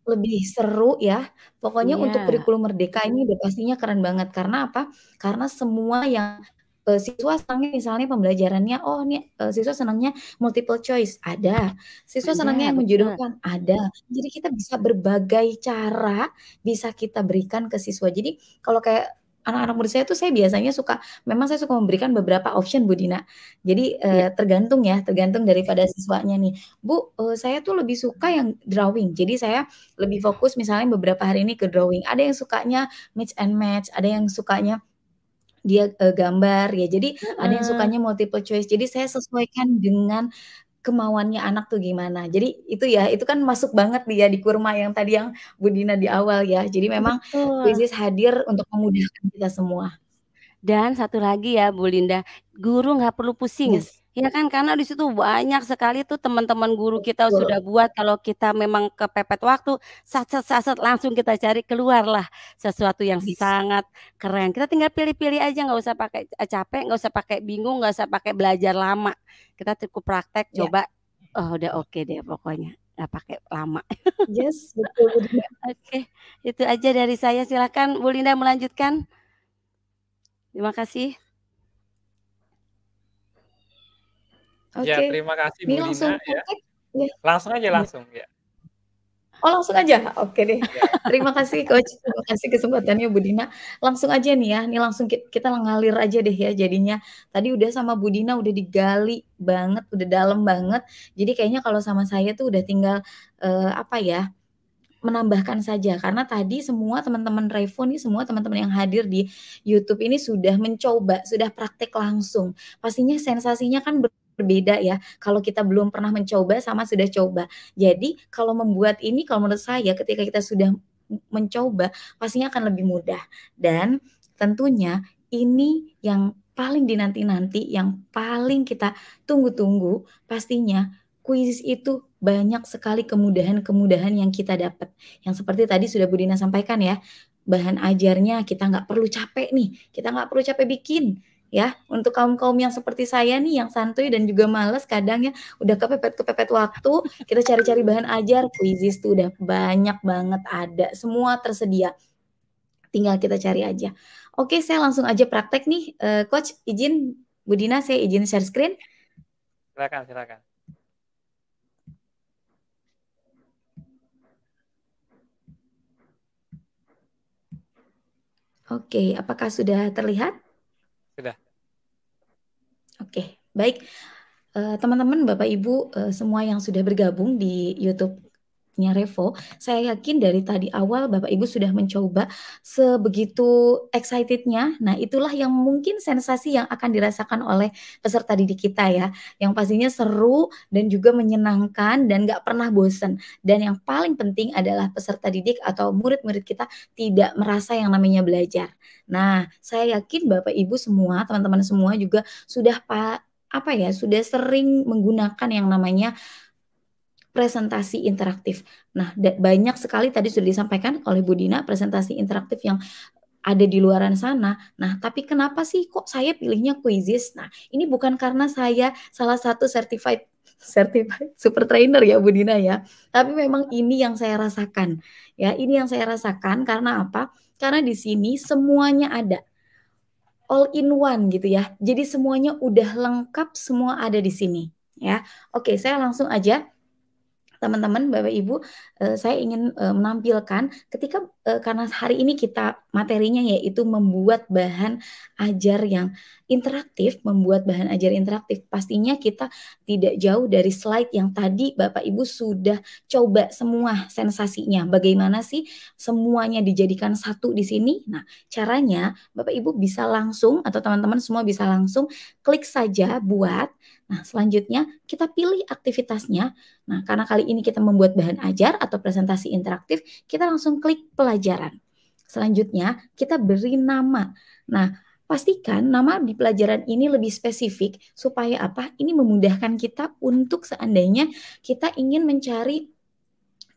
lebih seru ya. Pokoknya untuk iya. kurikulum merdeka ini udah pastinya keren banget. Karena apa? Karena semua yang uh, siswa senangnya misalnya pembelajarannya, oh nih uh, siswa senangnya multiple choice, ada. Siswa ada, senangnya yang menjodohkan, ada. Jadi kita bisa berbagai cara bisa kita berikan ke siswa. Jadi kalau kayak anak-anak murid saya tuh saya biasanya suka memang saya suka memberikan beberapa option Bu Dina. Jadi uh, tergantung ya, tergantung daripada siswanya nih. Bu, uh, saya tuh lebih suka yang drawing. Jadi saya lebih fokus misalnya beberapa hari ini ke drawing. Ada yang sukanya mix and match, ada yang sukanya dia, uh, gambar ya. Jadi uh ada yang sukanya multiple choice. Jadi saya sesuaikan dengan kemauannya anak tuh gimana. Jadi itu ya, itu kan masuk banget dia di kurma yang tadi yang Bu Dina di awal ya. Jadi memang Betul. hadir untuk memudahkan kita semua. Dan satu lagi ya Bu Linda, guru nggak perlu pusing. Yes. Ya kan karena di situ banyak sekali tuh teman-teman guru kita Betul. sudah buat kalau kita memang kepepet waktu, sat-sat langsung kita cari keluarlah sesuatu yang yes. sangat keren. Kita tinggal pilih-pilih aja nggak usah pakai capek, nggak usah pakai bingung, nggak usah pakai belajar lama. Kita cukup praktek ya. coba oh udah oke okay deh pokoknya nggak pakai lama. Yes, betul. <laughs> Oke, okay. itu aja dari saya. Silakan Bu Linda melanjutkan. Terima kasih. Oke. Ya, terima kasih Bu Ini langsung Dina ya. ya. Langsung aja langsung ya. Oh langsung aja, oke deh. Ya. <laughs> Terima kasih coach, terima kasih kesempatannya Bu Dina. Langsung aja nih ya, nih langsung kita ngalir aja deh ya jadinya. Tadi udah sama Bu Dina udah digali banget, udah dalam banget. Jadi kayaknya kalau sama saya tuh udah tinggal uh, apa ya? menambahkan saja karena tadi semua teman-teman Revo nih semua teman-teman yang hadir di YouTube ini sudah mencoba, sudah praktek langsung. Pastinya sensasinya kan ber berbeda ya kalau kita belum pernah mencoba sama sudah coba. Jadi kalau membuat ini kalau menurut saya ketika kita sudah mencoba pastinya akan lebih mudah dan tentunya ini yang paling dinanti-nanti yang paling kita tunggu-tunggu pastinya kuis itu banyak sekali kemudahan-kemudahan yang kita dapat. Yang seperti tadi sudah Budina sampaikan ya, bahan ajarnya kita nggak perlu capek nih, kita nggak perlu capek bikin ya untuk kaum kaum yang seperti saya nih yang santuy dan juga males kadang ya udah kepepet kepepet waktu kita cari-cari bahan ajar. Kuisis tuh udah banyak banget ada semua tersedia. Tinggal kita cari aja. Oke saya langsung aja praktek nih. Uh, coach izin Budina saya izin share screen. Silakan silakan. Oke, apakah sudah terlihat? Sudah. Oke, baik. Uh, teman-teman, Bapak Ibu, uh, semua yang sudah bergabung di YouTube nya Revo, saya yakin dari tadi awal Bapak Ibu sudah mencoba sebegitu excitednya. Nah, itulah yang mungkin sensasi yang akan dirasakan oleh peserta didik kita ya, yang pastinya seru dan juga menyenangkan dan nggak pernah bosan. Dan yang paling penting adalah peserta didik atau murid-murid kita tidak merasa yang namanya belajar. Nah, saya yakin Bapak Ibu semua, teman-teman semua juga sudah apa ya, sudah sering menggunakan yang namanya presentasi interaktif. Nah, banyak sekali tadi sudah disampaikan oleh Bu Dina presentasi interaktif yang ada di luaran sana. Nah, tapi kenapa sih kok saya pilihnya quizzes? Nah, ini bukan karena saya salah satu certified <laughs> certified super trainer ya Bu Dina ya. Tapi memang ini yang saya rasakan. Ya, ini yang saya rasakan karena apa? Karena di sini semuanya ada. all in one gitu ya. Jadi semuanya udah lengkap, semua ada di sini ya. Oke, saya langsung aja teman-teman, Bapak Ibu, uh, saya ingin uh, menampilkan ketika uh, karena hari ini kita materinya yaitu membuat bahan ajar yang interaktif, membuat bahan ajar interaktif. Pastinya kita tidak jauh dari slide yang tadi Bapak Ibu sudah coba semua sensasinya. Bagaimana sih semuanya dijadikan satu di sini? Nah, caranya Bapak Ibu bisa langsung atau teman-teman semua bisa langsung klik saja buat Nah, selanjutnya kita pilih aktivitasnya. Nah, karena kali ini kita membuat bahan ajar atau presentasi interaktif, kita langsung klik pelajaran. Selanjutnya, kita beri nama. Nah, pastikan nama di pelajaran ini lebih spesifik supaya apa? Ini memudahkan kita untuk seandainya kita ingin mencari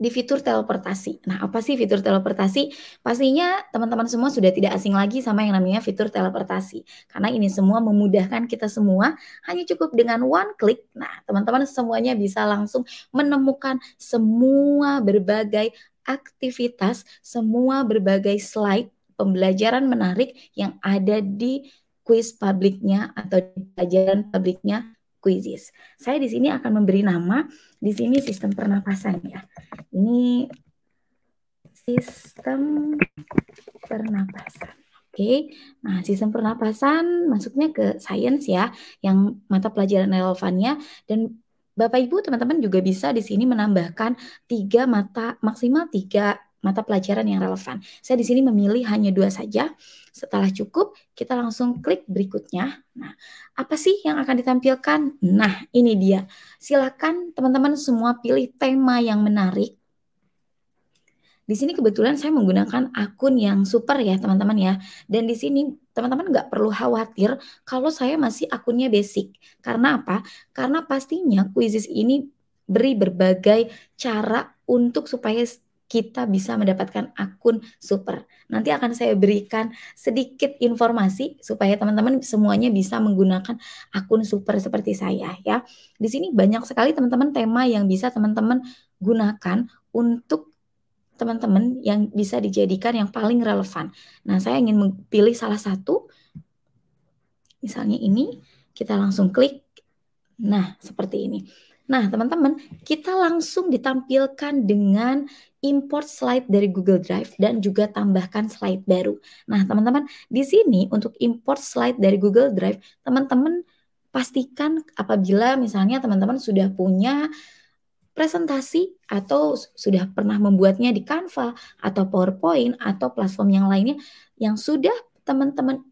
di fitur teleportasi. Nah, apa sih fitur teleportasi? Pastinya teman-teman semua sudah tidak asing lagi sama yang namanya fitur teleportasi. Karena ini semua memudahkan kita semua hanya cukup dengan one click. Nah, teman-teman semuanya bisa langsung menemukan semua berbagai aktivitas, semua berbagai slide pembelajaran menarik yang ada di quiz publiknya atau di pelajaran publiknya quizzes. Saya di sini akan memberi nama, di sini sistem pernapasan ya. Ini sistem pernapasan. Oke, nah sistem pernapasan masuknya ke sains ya, yang mata pelajaran relevannya dan Bapak Ibu teman-teman juga bisa di sini menambahkan tiga mata maksimal tiga mata pelajaran yang relevan. Saya di sini memilih hanya dua saja. Setelah cukup, kita langsung klik berikutnya. Nah, apa sih yang akan ditampilkan? Nah, ini dia. Silakan teman-teman semua pilih tema yang menarik. Di sini kebetulan saya menggunakan akun yang super ya teman-teman ya. Dan di sini teman-teman nggak perlu khawatir kalau saya masih akunnya basic. Karena apa? Karena pastinya quizzes ini beri berbagai cara untuk supaya kita bisa mendapatkan akun super. Nanti akan saya berikan sedikit informasi supaya teman-teman semuanya bisa menggunakan akun super seperti saya ya. Di sini banyak sekali teman-teman tema yang bisa teman-teman gunakan untuk teman-teman yang bisa dijadikan yang paling relevan. Nah, saya ingin memilih salah satu. Misalnya ini, kita langsung klik. Nah, seperti ini. Nah, teman-teman, kita langsung ditampilkan dengan import slide dari Google Drive dan juga tambahkan slide baru. Nah, teman-teman, di sini untuk import slide dari Google Drive, teman-teman pastikan apabila misalnya teman-teman sudah punya presentasi atau sudah pernah membuatnya di Canva atau PowerPoint atau platform yang lainnya yang sudah teman-teman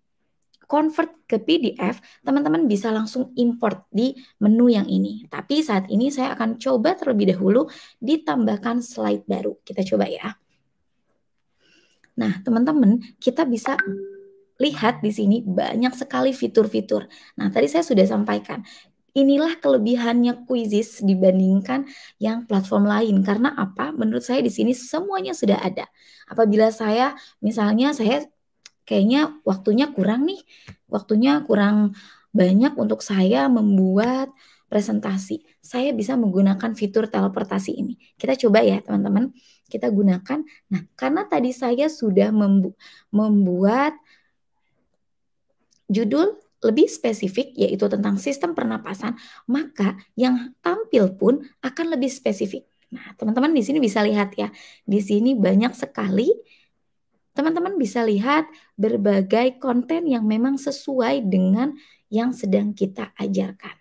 convert ke PDF, teman-teman bisa langsung import di menu yang ini. Tapi saat ini saya akan coba terlebih dahulu ditambahkan slide baru. Kita coba ya. Nah, teman-teman, kita bisa lihat di sini banyak sekali fitur-fitur. Nah, tadi saya sudah sampaikan, inilah kelebihannya Quizzes dibandingkan yang platform lain. Karena apa? Menurut saya di sini semuanya sudah ada. Apabila saya misalnya saya kayaknya waktunya kurang nih, waktunya kurang banyak untuk saya membuat presentasi. Saya bisa menggunakan fitur teleportasi ini. Kita coba ya teman-teman, kita gunakan. Nah, karena tadi saya sudah membu membuat judul lebih spesifik yaitu tentang sistem pernapasan, maka yang tampil pun akan lebih spesifik. Nah, teman-teman di sini bisa lihat ya. Di sini banyak sekali teman-teman bisa lihat berbagai konten yang memang sesuai dengan yang sedang kita ajarkan.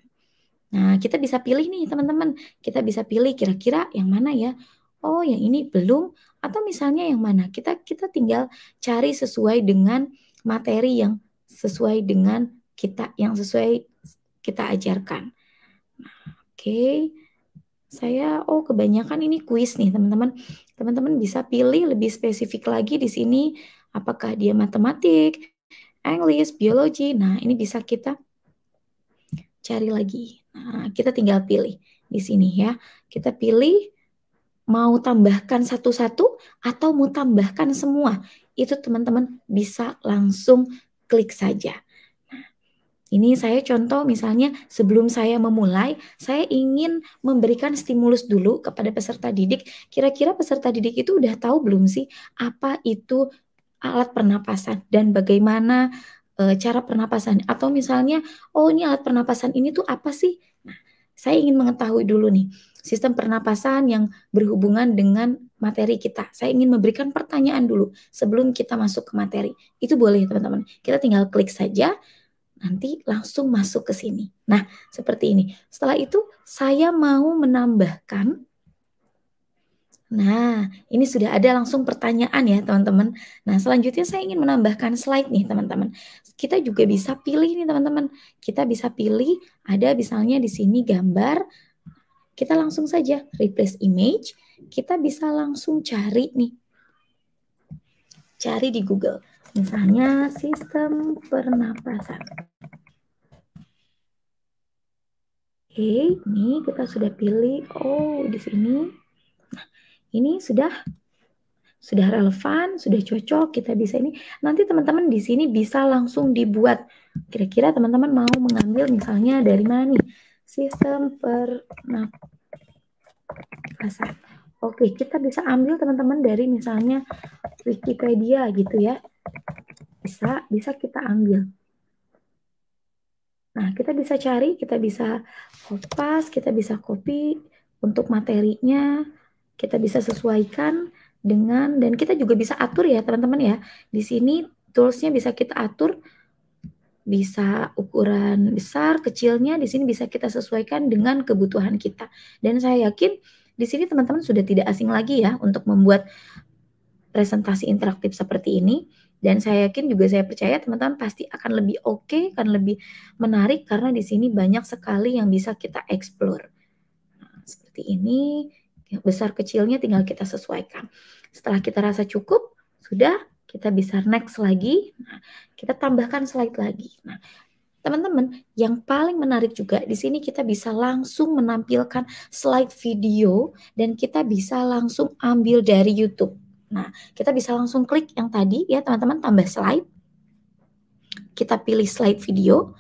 Nah, kita bisa pilih nih teman-teman. Kita bisa pilih kira-kira yang mana ya? Oh, yang ini belum atau misalnya yang mana? Kita kita tinggal cari sesuai dengan materi yang sesuai dengan kita yang sesuai kita ajarkan. Nah, Oke. Okay. Saya oh kebanyakan ini kuis nih teman-teman. Teman-teman bisa pilih lebih spesifik lagi di sini apakah dia matematik, English, biologi. Nah, ini bisa kita cari lagi. Nah, kita tinggal pilih di sini ya. Kita pilih mau tambahkan satu-satu atau mau tambahkan semua. Itu teman-teman bisa langsung klik saja. Ini saya contoh misalnya sebelum saya memulai, saya ingin memberikan stimulus dulu kepada peserta didik. Kira-kira peserta didik itu udah tahu belum sih apa itu alat pernapasan dan bagaimana e, cara pernapasan atau misalnya oh ini alat pernapasan ini tuh apa sih? Nah, saya ingin mengetahui dulu nih sistem pernapasan yang berhubungan dengan materi kita. Saya ingin memberikan pertanyaan dulu sebelum kita masuk ke materi. Itu boleh teman-teman. Kita tinggal klik saja nanti langsung masuk ke sini. Nah, seperti ini. Setelah itu saya mau menambahkan Nah, ini sudah ada langsung pertanyaan ya teman-teman. Nah, selanjutnya saya ingin menambahkan slide nih teman-teman. Kita juga bisa pilih nih teman-teman. Kita bisa pilih ada misalnya di sini gambar. Kita langsung saja replace image. Kita bisa langsung cari nih. Cari di Google. Misalnya sistem pernapasan. Oke, ini kita sudah pilih. Oh, di sini ini sudah sudah relevan, sudah cocok, kita bisa ini. Nanti teman-teman di sini bisa langsung dibuat. Kira-kira teman-teman mau mengambil misalnya dari mana nih? Sistem pernapasan. Oke, kita bisa ambil teman-teman dari misalnya Wikipedia gitu ya. Bisa, bisa kita ambil. Nah, kita bisa cari, kita bisa kopas, kita bisa copy untuk materinya, kita bisa sesuaikan dengan dan kita juga bisa atur ya teman-teman ya. Di sini toolsnya bisa kita atur bisa ukuran besar, kecilnya di sini bisa kita sesuaikan dengan kebutuhan kita. Dan saya yakin di sini teman-teman sudah tidak asing lagi ya untuk membuat presentasi interaktif seperti ini. Dan saya yakin juga saya percaya teman-teman pasti akan lebih oke, okay, akan lebih menarik karena di sini banyak sekali yang bisa kita explore. Nah, seperti ini besar kecilnya tinggal kita sesuaikan. Setelah kita rasa cukup, sudah kita bisa next lagi. Nah, kita tambahkan slide lagi. Nah, teman-teman, yang paling menarik juga di sini kita bisa langsung menampilkan slide video dan kita bisa langsung ambil dari YouTube. Nah, kita bisa langsung klik yang tadi ya teman-teman tambah slide. Kita pilih slide video.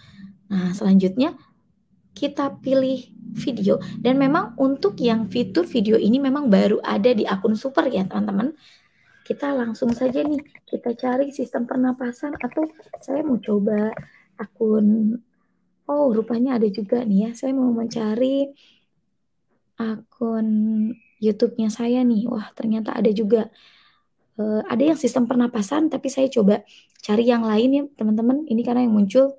Nah, selanjutnya kita pilih video. Dan memang untuk yang fitur video ini memang baru ada di akun super ya teman-teman. Kita langsung saja nih kita cari sistem pernapasan atau saya mau coba akun oh rupanya ada juga nih ya. Saya mau mencari akun YouTube-nya saya nih. Wah ternyata ada juga uh, ada yang sistem pernapasan tapi saya coba cari yang lain ya teman-teman ini karena yang muncul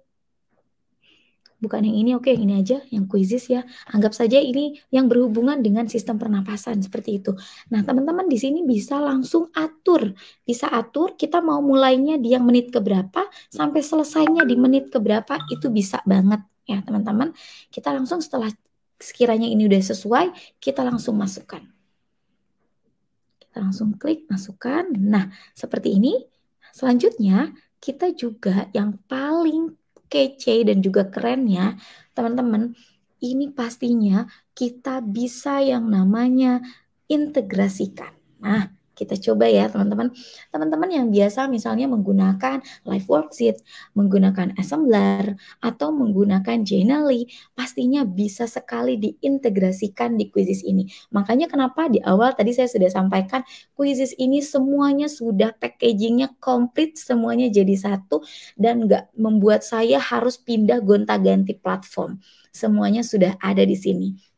bukan yang ini, oke yang ini aja, yang quizzes ya. Anggap saja ini yang berhubungan dengan sistem pernapasan seperti itu. Nah, teman-teman di sini bisa langsung atur. Bisa atur kita mau mulainya di yang menit keberapa sampai selesainya di menit keberapa itu bisa banget ya, teman-teman. Kita langsung setelah sekiranya ini udah sesuai, kita langsung masukkan. Kita langsung klik masukkan. Nah, seperti ini. Selanjutnya, kita juga yang paling kece dan juga kerennya, teman-teman, ini pastinya kita bisa yang namanya integrasikan. Nah, kita coba ya teman-teman. Teman-teman yang biasa misalnya menggunakan live worksheet, menggunakan assembler, atau menggunakan Genially, pastinya bisa sekali diintegrasikan di quizzes ini. Makanya kenapa di awal tadi saya sudah sampaikan quizzes ini semuanya sudah packagingnya komplit, semuanya jadi satu dan nggak membuat saya harus pindah gonta-ganti platform. Semuanya sudah ada di sini.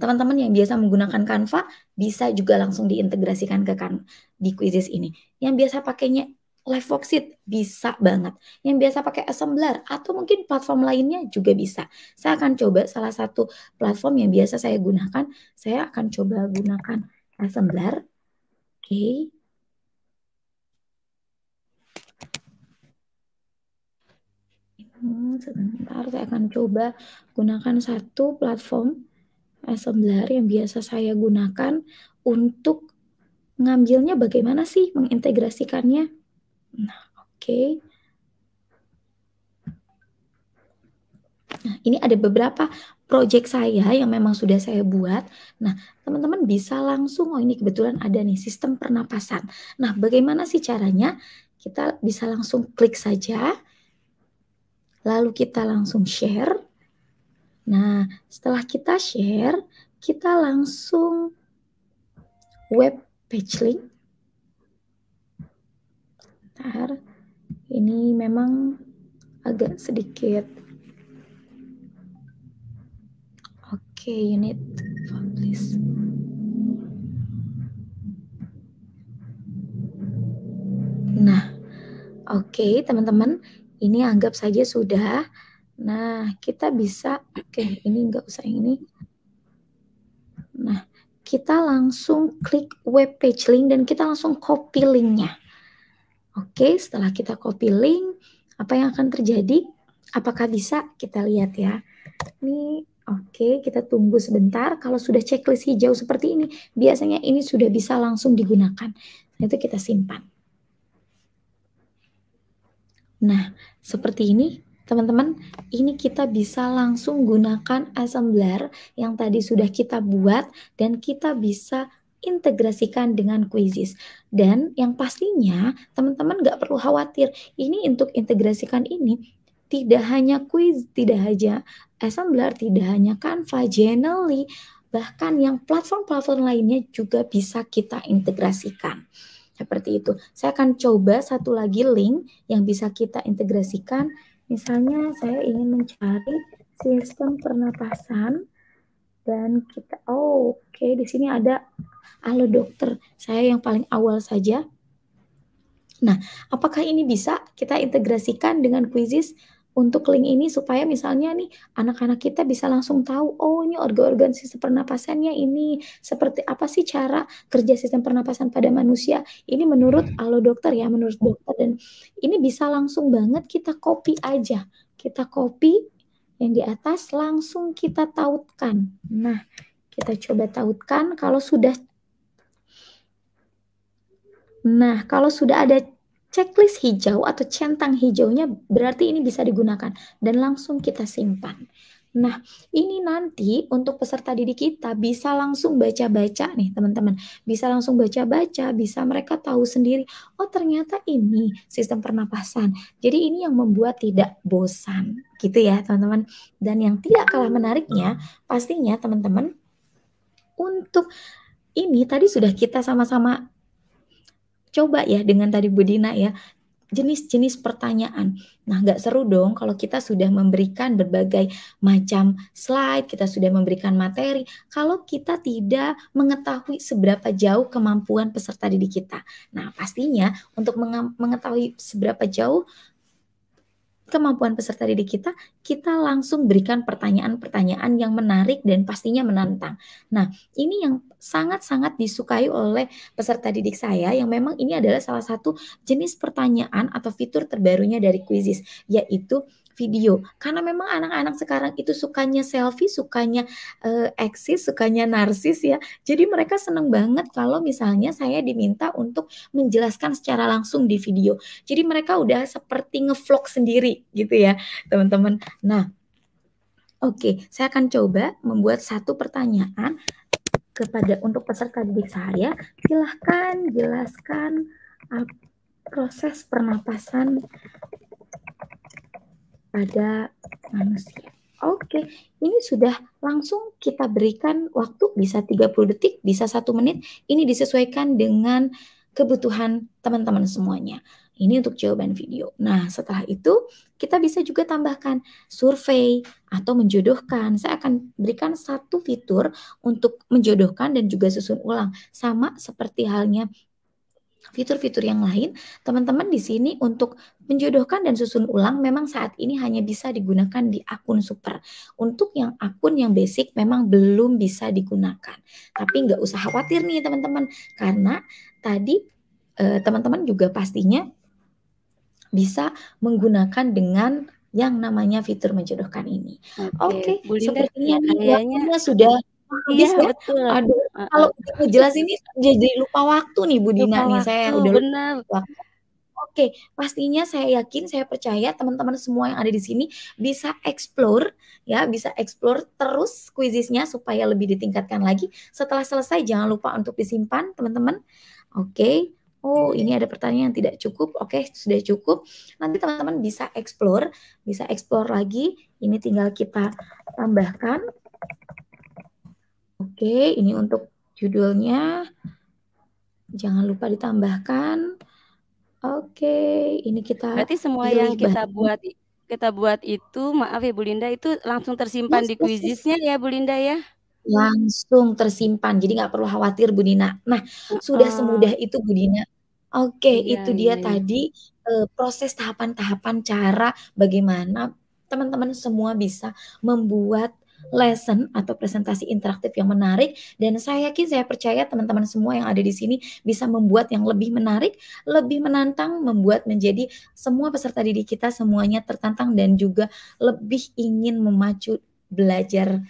Teman-teman yang biasa menggunakan Canva bisa juga langsung diintegrasikan ke kan di quizzes ini. Yang biasa pakainya live worksheet bisa banget. Yang biasa pakai assembler atau mungkin platform lainnya juga bisa. Saya akan coba salah satu platform yang biasa saya gunakan. Saya akan coba gunakan assembler. Oke. Okay. Hmm, sebentar, saya akan coba gunakan satu platform assembler yang biasa saya gunakan untuk ngambilnya bagaimana sih mengintegrasikannya. Nah, oke. Okay. Nah, ini ada beberapa project saya yang memang sudah saya buat. Nah, teman-teman bisa langsung, oh ini kebetulan ada nih sistem pernapasan. Nah, bagaimana sih caranya? Kita bisa langsung klik saja, lalu kita langsung share. Nah, setelah kita share, kita langsung web page link. Bentar. Ini memang agak sedikit. Oke, okay, unit. Nah, oke okay, teman-teman, ini anggap saja sudah. Nah, kita bisa, oke okay, ini enggak usah ini. Nah, kita langsung klik web page link dan kita langsung copy linknya. Oke, setelah kita copy link, apa yang akan terjadi? Apakah bisa? Kita lihat ya. Ini oke, kita tunggu sebentar. Kalau sudah checklist hijau seperti ini, biasanya ini sudah bisa langsung digunakan. Nah, itu kita simpan. Nah, seperti ini teman-teman, ini kita bisa langsung gunakan assembler yang tadi sudah kita buat dan kita bisa integrasikan dengan Quizzes. Dan yang pastinya teman-teman nggak perlu khawatir. Ini untuk integrasikan ini tidak hanya quiz, tidak hanya assembler, tidak hanya Canva, Genially, bahkan yang platform-platform lainnya juga bisa kita integrasikan. Seperti itu. Saya akan coba satu lagi link yang bisa kita integrasikan. Misalnya saya ingin mencari sistem pernapasan dan kita oh oke okay, di sini ada halo dokter saya yang paling awal saja. Nah apakah ini bisa kita integrasikan dengan quizzes untuk link ini supaya misalnya nih anak-anak kita bisa langsung tahu oh ini organ-organ sistem pernapasannya ini. Seperti apa sih cara kerja sistem pernapasan pada manusia? Ini menurut halo dokter ya menurut dokter. Dan ini bisa langsung banget kita copy aja. Kita copy yang di atas langsung kita tautkan. Nah, kita coba tautkan kalau sudah Nah, kalau sudah ada checklist hijau atau centang hijaunya berarti ini bisa digunakan dan langsung kita simpan. Nah, ini nanti untuk peserta didik kita bisa langsung baca-baca nih, teman-teman. Bisa langsung baca-baca, bisa mereka tahu sendiri, oh ternyata ini sistem pernapasan. Jadi ini yang membuat tidak bosan, gitu ya, teman-teman. Dan yang tidak kalah menariknya, pastinya teman-teman untuk ini tadi sudah kita sama-sama coba ya dengan tadi Budina ya jenis-jenis pertanyaan. Nah, nggak seru dong kalau kita sudah memberikan berbagai macam slide, kita sudah memberikan materi, kalau kita tidak mengetahui seberapa jauh kemampuan peserta didik kita. Nah, pastinya untuk mengetahui seberapa jauh kemampuan peserta didik kita, kita langsung berikan pertanyaan-pertanyaan yang menarik dan pastinya menantang. Nah, ini yang sangat-sangat disukai oleh peserta didik saya yang memang ini adalah salah satu jenis pertanyaan atau fitur terbarunya dari Quizzes, yaitu video karena memang anak-anak sekarang itu sukanya selfie, sukanya uh, eksis, sukanya narsis ya. Jadi mereka seneng banget kalau misalnya saya diminta untuk menjelaskan secara langsung di video. Jadi mereka udah seperti ngevlog sendiri gitu ya, teman-teman. Nah, oke, okay, saya akan coba membuat satu pertanyaan kepada untuk peserta didik saya. Silahkan jelaskan proses pernapasan pada manusia. Oke, ini sudah langsung kita berikan waktu bisa 30 detik, bisa satu menit. Ini disesuaikan dengan kebutuhan teman-teman semuanya. Ini untuk jawaban video. Nah, setelah itu kita bisa juga tambahkan survei atau menjodohkan. Saya akan berikan satu fitur untuk menjodohkan dan juga susun ulang. Sama seperti halnya fitur-fitur yang lain, teman-teman di sini untuk menjodohkan dan susun ulang memang saat ini hanya bisa digunakan di akun super. Untuk yang akun yang basic memang belum bisa digunakan. Tapi nggak usah khawatir nih teman-teman, karena tadi eh, teman-teman juga pastinya bisa menggunakan dengan yang namanya fitur menjodohkan ini. Oke, okay. okay. sepertinya kayaknya sudah Iya ya? betul. Aduh, uh, kalau jelas ini jadi lupa waktu nih Bu Dina nih. Saya udah benar. Oke, pastinya saya yakin, saya percaya teman-teman semua yang ada di sini bisa explore ya, bisa explore terus kuisisnya supaya lebih ditingkatkan lagi. Setelah selesai jangan lupa untuk disimpan, teman-teman. Oke. Oh, ini ada pertanyaan yang tidak cukup. Oke, sudah cukup. Nanti teman-teman bisa explore, bisa explore lagi. Ini tinggal kita tambahkan Oke, ini untuk judulnya. Jangan lupa ditambahkan. Oke, ini kita Berarti semua yang kita bahan. buat kita buat itu, maaf ya Bu Linda, itu langsung tersimpan Yes di yes. Quizizz-nya ya Bu Linda ya? Langsung tersimpan, jadi nggak perlu khawatir Bu Dina. Nah, sudah semudah Heeh. itu Bu Dina. Oke, Iya itu iya dia iya. tadi, eee, proses tahapan-tahapan cara bagaimana teman-teman semua bisa membuat lesson atau presentasi interaktif yang menarik dan saya yakin, saya percaya teman-teman semua yang ada di sini bisa membuat yang lebih menarik, lebih menantang, membuat menjadi semua peserta didik kita semuanya tertantang dan juga lebih ingin memacu belajar.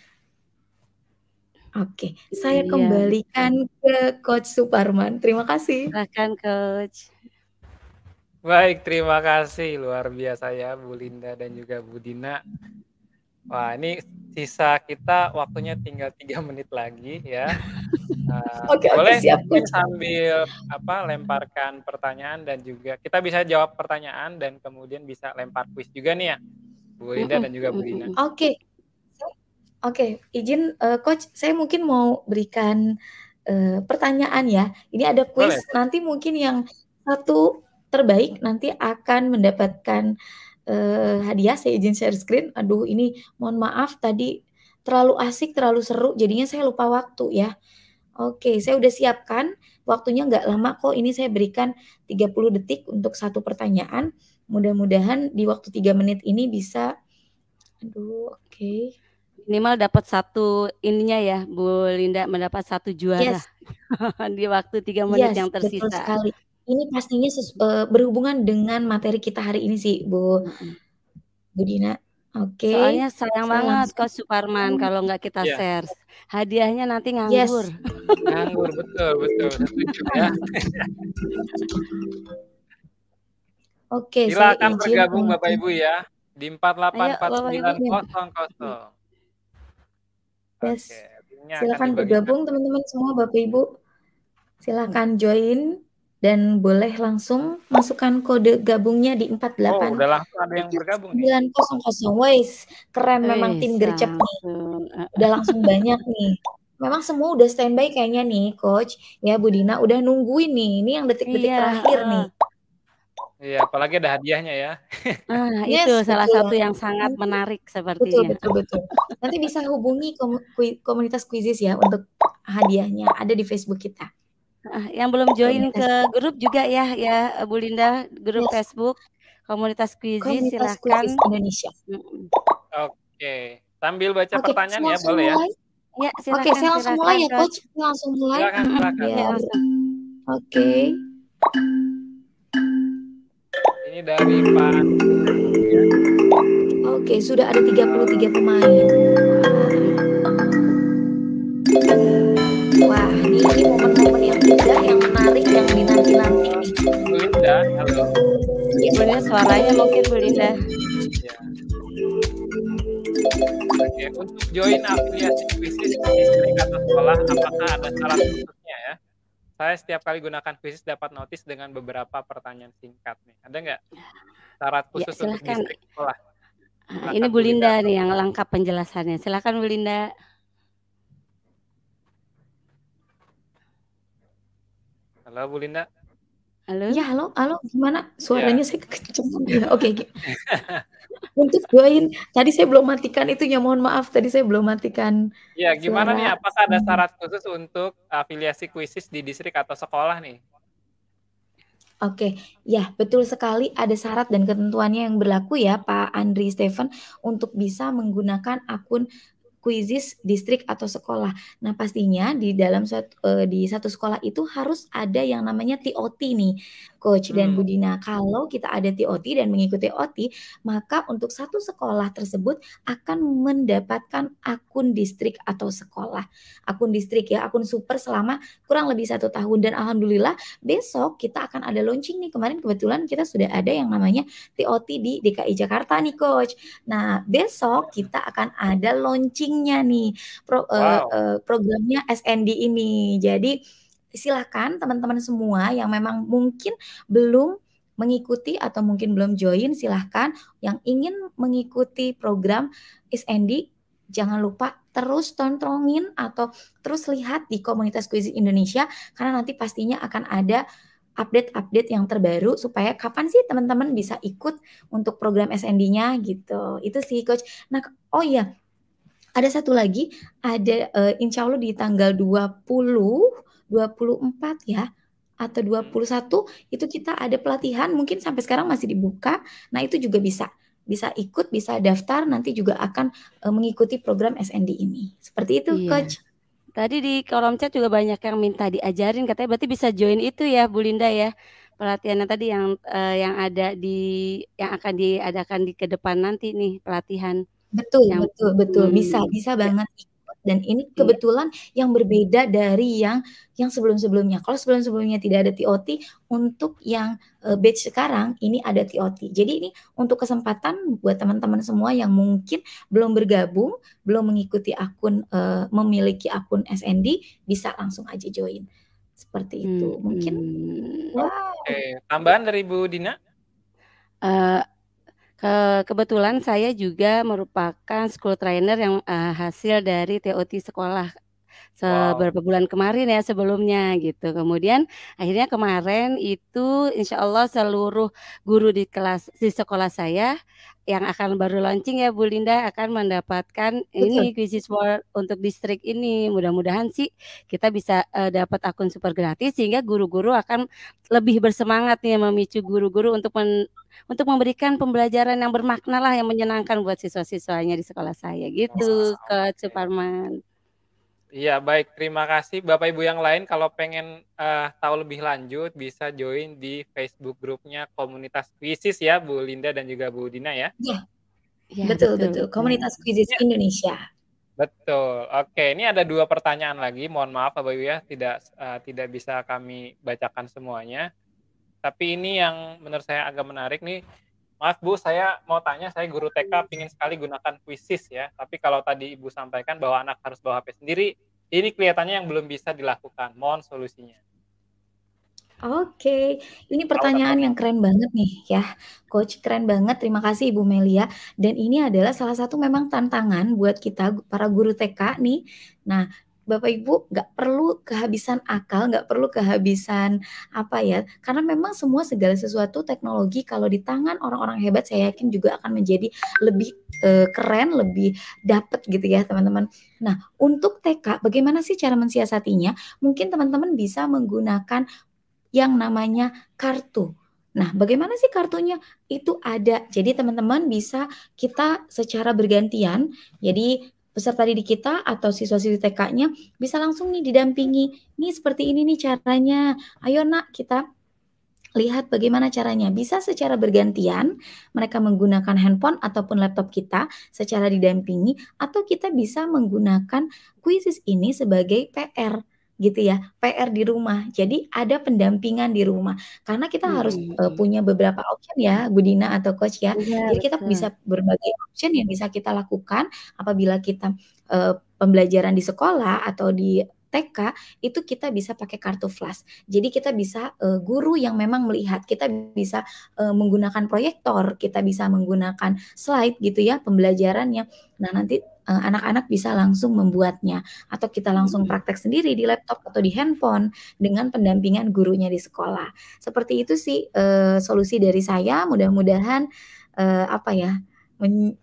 Oke, saya Iya, kembalikan ke Coach Suparman. Terima kasih. Silahkan Coach. Baik, terima kasih luar biasa ya Bu Linda dan juga Bu Dina. Wah, ini sisa kita waktunya tinggal 3 <laughs> menit lagi ya. Eee, Oke boleh siap Coach. sambil apa, lemparkan pertanyaan dan juga kita bisa jawab pertanyaan dan kemudian bisa lempar kuis juga nih ya, Bu Linda Mhm dan juga Bu Dina. Oke. Saya oke, izin, eee, Coach, saya mungkin mau berikan, eee, pertanyaan ya. Ini ada kuis, boleh. nanti mungkin yang 1 terbaik nanti akan mendapatkan, eee, hadiah. Saya izin share screen. Aduh ini mohon maaf tadi terlalu asik, terlalu seru, jadinya saya lupa waktu ya. Oke, saya udah siapkan, waktunya nggak lama kok, ini saya berikan 30 detik untuk 1 pertanyaan. Mudah-mudahan di waktu 3 menit ini bisa aduh, oke. Minimal dapat 1 ininya ya, Bu Linda, mendapat 1 juara Yes. <laughs> di waktu 3 menit Yes, yang betul tersisa. sekali. Ini pastinya eee, berhubungan dengan materi kita hari ini sih, Bu Mhm. Bu Dina. Oke, Soalnya sayang saya banget langsung Coach Suparman kalau nggak kita Iya. share. Hadiahnya nanti Yes. nganggur. Nganggur, betul betul, setuju ya. Oke, saya Silakan bergabung Bapak Ibu ya, di Ayo Bapak Ibu. 484900. Yes. Akan Silakan bergabung teman-teman semua, Bapak Ibu. Silakan join dan boleh langsung masukkan kode gabungnya di Oh, 48 udah langsung ada yang bergabung nih? 4900. Weis, keren memang tim gercep nih. langsung, heeh. Udah langsung banyak nih. Memang semua udah standby kayaknya nih, Coach, ya Bu Dina, udah nungguin nih. Ini yang detik-detik Iya, terakhir nih. Iya, apalagi ada hadiahnya ya. <laughs> Nah, Yes, itu salah betul satu yang sangat menarik betul sepertinya. betul betul. Nanti bisa hubungi komunitas Quizizz ya untuk hadiahnya, ada di Facebook kita. Heeh, yang belum join Komunitas ke grup juga ya ya, Bu Linda, grup Yes. Facebook komunitas Quizizz Komunitas silahkan. Quizizz Indonesia. Oke, sambil baca Oke, pertanyaan ya, boleh ya? Ya. Oke, silakan saya langsung mulai ya, Coach. Langsung mulai Silakan silakan. biar langsung. Oke. Ini dari Pak. Oke, sudah ada 33 pemain. Wah. Ini ini momen-momen yang indah, yang menarik, yang dinanti-nanti nih. Bu Linda, halo. Bu Linda suaranya mungkin Bu Linda. Ya. Oke, untuk join afiliasi Quizizz di sekolah, apakah ada syarat khususnya ya? Saya setiap kali gunakan Quizizz dapat notis dengan beberapa pertanyaan singkat nih. Ada nggak syarat Ya, khusus untuk silakan. distrik sekolah? Ah, Silakan ini Bu Linda. Linda nih yang lengkap penjelasannya. Silakan Bu Linda. Halo Bu Linda. Halo? Iya, halo halo, gimana? Iya. Suaranya saya kekencengan ya. Oke, gi <laughs> untuk join, tadi saya belum matikan itunya, mohon maaf. Tadi saya belum matikan Iya, gimana nih? suara. Apakah ada hmm. syarat khusus untuk afiliasi Quizizz di distrik atau sekolah nih? Oke, ya betul sekali. Ada syarat dan ketentuannya yang berlaku ya Pak Andri Steven untuk bisa menggunakan akun Quizizz distrik atau sekolah. Nah, pastinya di dalam suat eee, di satu sekolah itu harus ada yang namanya TOT nih, Coach dan Hmm. Dina. Kalau kita ada TOT dan mengikuti OT, maka untuk satu sekolah tersebut akan mendapatkan akun distrik atau sekolah. Akun distrik ya, akun super selama kurang lebih 1 tahun dan alhamdulillah besok kita akan ada launching nih. Kemarin kebetulan kita sudah ada yang namanya TOT di DKI Jakarta nih, Coach. Nah, besok kita akan ada launching-nya nih, pro eee Wow. eee, programnya SND ini. Jadi silakan teman-teman semua yang memang mungkin belum mengikuti atau mungkin belum join, silahkan yang ingin mengikuti program SND jangan lupa terus tontonin atau terus lihat di komunitas Quizizz Indonesia karena nanti pastinya akan ada update-update yang terbaru supaya kapan sih teman-teman bisa ikut untuk program SND-nya gitu. Itu sih coach. Nah, oh iya, ada satu lagi, ada uh, insya Allah di tanggal 20, 24 ya, atau 21 itu kita ada pelatihan mungkin sampai sekarang masih dibuka. Nah, itu juga bisa bisa ikut, bisa daftar nanti juga akan uh, mengikuti program SND ini. Seperti itu, iya. coach. Tadi di kolom chat juga banyak yang minta diajarin katanya berarti bisa join itu ya Bu Linda ya. Pelatihannya tadi yang uh, yang ada di yang akan diadakan di ke depan nanti nih pelatihan. Betul, yang, betul, betul. Bisa, hmm. bisa banget dan ini iya. kebetulan yang berbeda dari yang yang sebelum-sebelumnya. Kalau sebelum-sebelumnya tidak ada TOT, untuk yang uh, batch sekarang ini ada TOT. Jadi ini untuk kesempatan buat teman-teman semua yang mungkin belum bergabung, belum mengikuti akun uh, memiliki akun SND bisa langsung aja join. Seperti itu. Hmm. Mungkin wow. Oke, tambahan dari Bu Dina? Uh, ke kebetulan saya juga merupakan school trainer yang, uh, hasil dari TOT sekolah Seberapa bulan kemarin ya sebelumnya gitu. Kemudian akhirnya kemarin itu insya Allah seluruh guru di kelas di sekolah saya yang akan baru launching ya Bu Linda akan mendapatkan Betul. ini quizzes for untuk distrik ini. Mudah-mudahan sih kita bisa uh, dapat akun super gratis sehingga guru-guru akan lebih bersemangat nih memicu guru-guru untuk men, untuk memberikan pembelajaran yang bermakna lah yang menyenangkan buat siswa-siswanya di sekolah saya gitu ke Suparman. Iya, baik. Terima kasih Bapak Ibu yang lain kalau pengen uh, tahu lebih lanjut bisa join di Facebook grupnya Komunitas Krisis ya Bu Linda dan juga Bu Dina ya. Iya. Ya, betul, betul, betul. Komunitas Krisis ya. Indonesia. Betul. Oke, ini ada dua pertanyaan lagi. Mohon maaf Bapak Ibu ya, tidak uh, tidak bisa kami bacakan semuanya. Tapi ini yang menurut saya agak menarik nih. Maaf Bu, saya mau tanya, saya guru TK ingin sekali gunakan kuisis ya. Tapi kalau tadi Ibu sampaikan bahwa anak harus bawa HP sendiri, ini kelihatannya yang belum bisa dilakukan. Mohon solusinya. Oke, ini pertanyaan yang keren banget nih ya, Coach. Keren banget. Terima kasih Ibu Melia. Dan ini adalah salah satu memang tantangan buat kita para guru TK nih. Nah, Bapak Ibu nggak perlu kehabisan akal, nggak perlu kehabisan apa ya, karena memang semua segala sesuatu teknologi kalau di tangan orang-orang hebat saya yakin juga akan menjadi lebih uh, keren, lebih dapat gitu ya teman-teman. Nah untuk TK bagaimana sih cara mensiasatinya? Mungkin teman-teman bisa menggunakan yang namanya kartu. Nah, bagaimana sih kartunya? Itu ada. Jadi teman-teman bisa kita secara bergantian. Jadi peserta didik kita atau siswa-siswi TK-nya bisa langsung nih didampingi. Nih seperti ini nih caranya. Ayo nak kita lihat bagaimana caranya. Bisa secara bergantian mereka menggunakan handphone ataupun laptop kita secara didampingi atau kita bisa menggunakan kuisis ini sebagai PR gitu ya PR di rumah jadi ada pendampingan di rumah karena kita hmm. harus uh, punya beberapa option ya Budina atau coach ya, ya jadi kita betul. bisa berbagai option yang bisa kita lakukan apabila kita uh, pembelajaran di sekolah atau di TK itu kita bisa pakai kartu flash. Jadi kita bisa uh, guru yang memang melihat, kita bisa uh, menggunakan proyektor, kita bisa menggunakan slide gitu ya pembelajarannya. Nah, nanti anak-anak bisa langsung membuatnya atau kita langsung hmm. praktek sendiri di laptop atau di handphone dengan pendampingan gurunya di sekolah. Seperti itu sih uh, solusi dari saya. Mudah-mudahan uh, apa ya men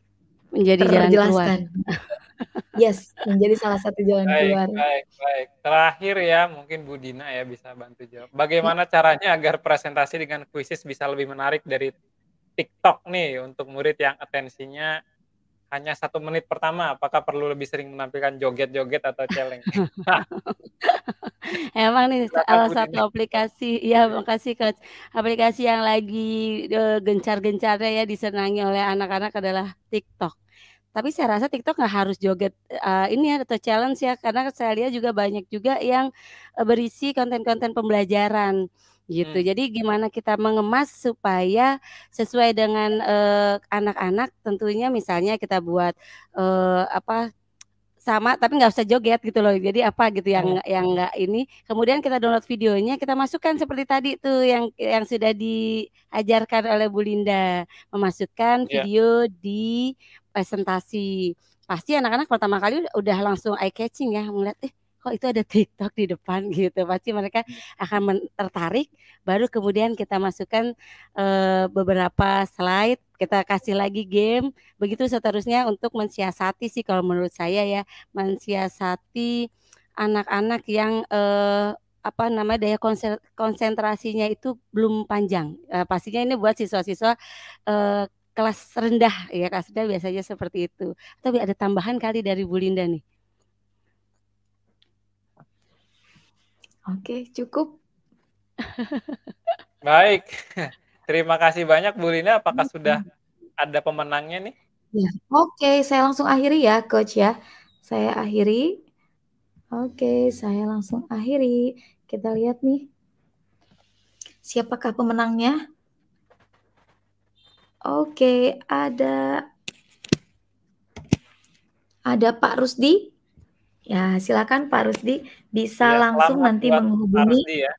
menjadi jalan keluar. <laughs> yes, menjadi salah satu jalan baik, keluar. Baik, baik. Terakhir ya, mungkin Bu Dina ya bisa bantu jawab. Bagaimana caranya agar presentasi dengan kuisis bisa lebih menarik dari TikTok nih untuk murid yang atensinya hanya satu menit pertama, apakah perlu lebih sering menampilkan joget-joget atau challenge? <laughs> Emang nih salah satu aplikasi, ya makasih coach. Aplikasi yang lagi uh, gencar-gencarnya ya disenangi oleh anak-anak adalah TikTok. Tapi saya rasa TikTok nggak harus joget uh, ini ya atau challenge ya, karena saya lihat juga banyak juga yang uh, berisi konten-konten pembelajaran gitu. Hmm. Jadi gimana kita mengemas supaya sesuai dengan anak-anak uh, tentunya misalnya kita buat uh, apa sama tapi nggak usah joget gitu loh jadi apa gitu yang hmm. yang nggak ini kemudian kita download videonya kita masukkan seperti tadi tuh yang yang sudah diajarkan oleh Bu Linda memasukkan yeah. video di presentasi pasti anak-anak pertama kali udah langsung eye catching ya melihat eh kok itu ada TikTok di depan <laughs> gitu. Pasti mereka akan tertarik baru kemudian kita masukkan uh, beberapa slide, kita kasih lagi game, begitu seterusnya untuk mensiasati sih kalau menurut saya ya, mensiasati anak-anak yang uh, apa namanya daya konsentrasinya itu belum panjang. Uh, pastinya ini buat siswa-siswa uh, kelas rendah ya kelas rendah biasanya seperti itu. Tapi ada tambahan kali dari Bu Linda nih. Oke, cukup. <laughs> Baik. Terima kasih banyak Bu Linda. Apakah sudah ada pemenangnya nih? Ya, oke, saya langsung akhiri ya, coach ya. Saya akhiri. Oke, saya langsung akhiri. Kita lihat nih. Siapakah pemenangnya? Oke, ada ada Pak Rusdi. Ya, silakan Pak Rusdi bisa ya, langsung nanti menghubungi ya.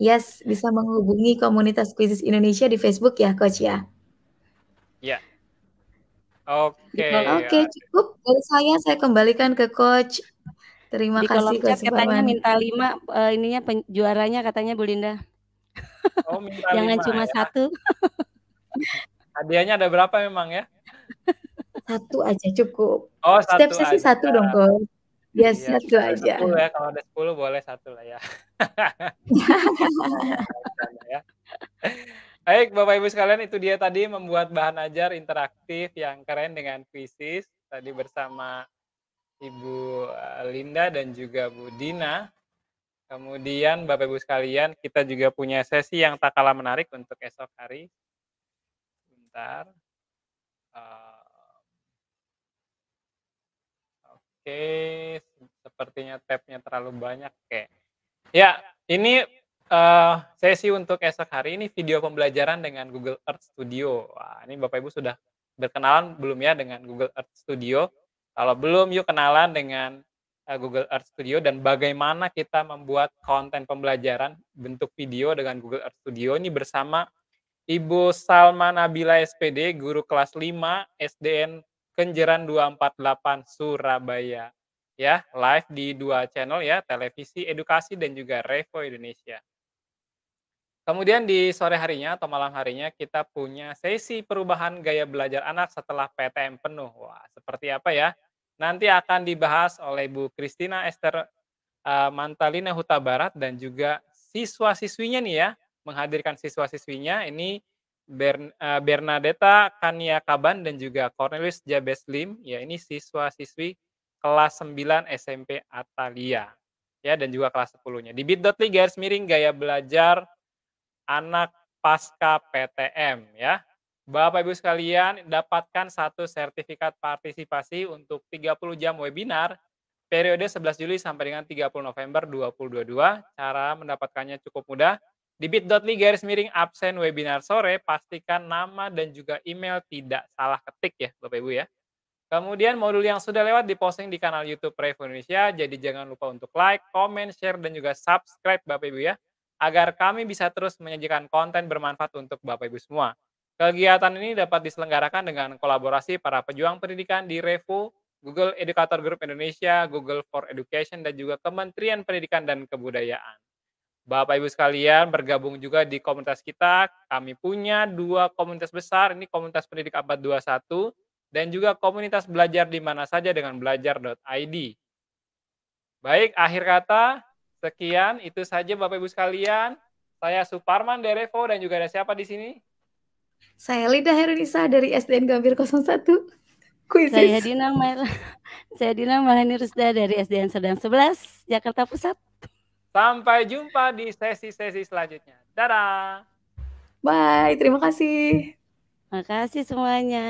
Yes, bisa menghubungi komunitas Quizzes Indonesia di Facebook ya, Coach ya. Ya. Oke. Oke, cukup dari saya saya kembalikan ke Coach Terima Di kasih Coach katanya minta lima uh, ininya juaranya katanya Bu Linda. Oh, minta <laughs> Jangan lima, cuma ya. satu. Hadiahnya ada berapa memang ya? <laughs> Satu aja cukup. Oh, satu Setiap sesi aja. satu dong, Coach. Ya, yes, ya, satu aja. 10 ya, kalau ada 10 boleh satu lah ya. ya. <laughs> Baik, Bapak Ibu sekalian, itu dia tadi membuat bahan ajar interaktif yang keren dengan kuisis tadi bersama Ibu eh, Linda dan juga Bu Dina. Kemudian Bapak Ibu sekalian, kita juga punya sesi yang tak kalah menarik untuk esok hari. Bentar. Uh, Oke, sepertinya tabnya terlalu banyak. Oke. Ya, ini uh, sesi untuk esok hari ini video pembelajaran dengan Google Earth Studio. Wah, ini Bapak Ibu sudah berkenalan belum ya dengan Google Earth Studio? Kalau belum, yuk kenalan dengan uh, Google Earth Studio dan bagaimana kita membuat konten pembelajaran bentuk video dengan Google Earth Studio ini bersama Ibu Salma Nabila SPD, guru kelas 5 SDN Kenjeran 248 Surabaya. Ya, live di dua channel ya, televisi edukasi dan juga Revo Indonesia. Kemudian di sore harinya atau malam harinya kita punya sesi perubahan gaya belajar anak setelah PTM penuh. Wah, seperti apa ya? nanti akan dibahas oleh Bu Kristina Esther uh, Mantalina Huta Barat dan juga siswa-siswinya nih ya, menghadirkan siswa-siswinya ini Bern, uh, Bernadetta Kania Kaban dan juga Cornelius Jabes Lim, ya ini siswa-siswi kelas 9 SMP Atalia ya dan juga kelas 10-nya. Di bit.ly garis miring gaya belajar anak pasca PTM ya. Bapak Ibu sekalian, dapatkan satu sertifikat partisipasi untuk 30 jam webinar periode 11 Juli sampai dengan 30 November 2022. Cara mendapatkannya cukup mudah. Di bit.ly garis miring absen webinar sore, pastikan nama dan juga email tidak salah ketik ya Bapak Ibu ya. Kemudian modul yang sudah lewat diposting di kanal YouTube Revo Indonesia, jadi jangan lupa untuk like, comment, share, dan juga subscribe Bapak Ibu ya, agar kami bisa terus menyajikan konten bermanfaat untuk Bapak Ibu semua. Kegiatan ini dapat diselenggarakan dengan kolaborasi para pejuang pendidikan di Revo, Google Educator Group Indonesia, Google for Education, dan juga Kementerian Pendidikan dan Kebudayaan. Bapak Ibu sekalian bergabung juga di komunitas kita. Kami punya dua komunitas besar, ini komunitas pendidik abad 21 dan juga komunitas belajar di mana saja dengan belajar.id. Baik, akhir kata, sekian itu saja Bapak Ibu sekalian. Saya Suparman Derevo dan juga ada siapa di sini? Saya Lida Herunisa dari SDN Gambir 01. Kuisis. Saya Dina Mal <laughs> Saya Dina Malani Rusda dari SDN Sedang 11, Jakarta Pusat. Sampai jumpa di sesi-sesi selanjutnya. Dadah. Bye, terima kasih. Terima kasih semuanya.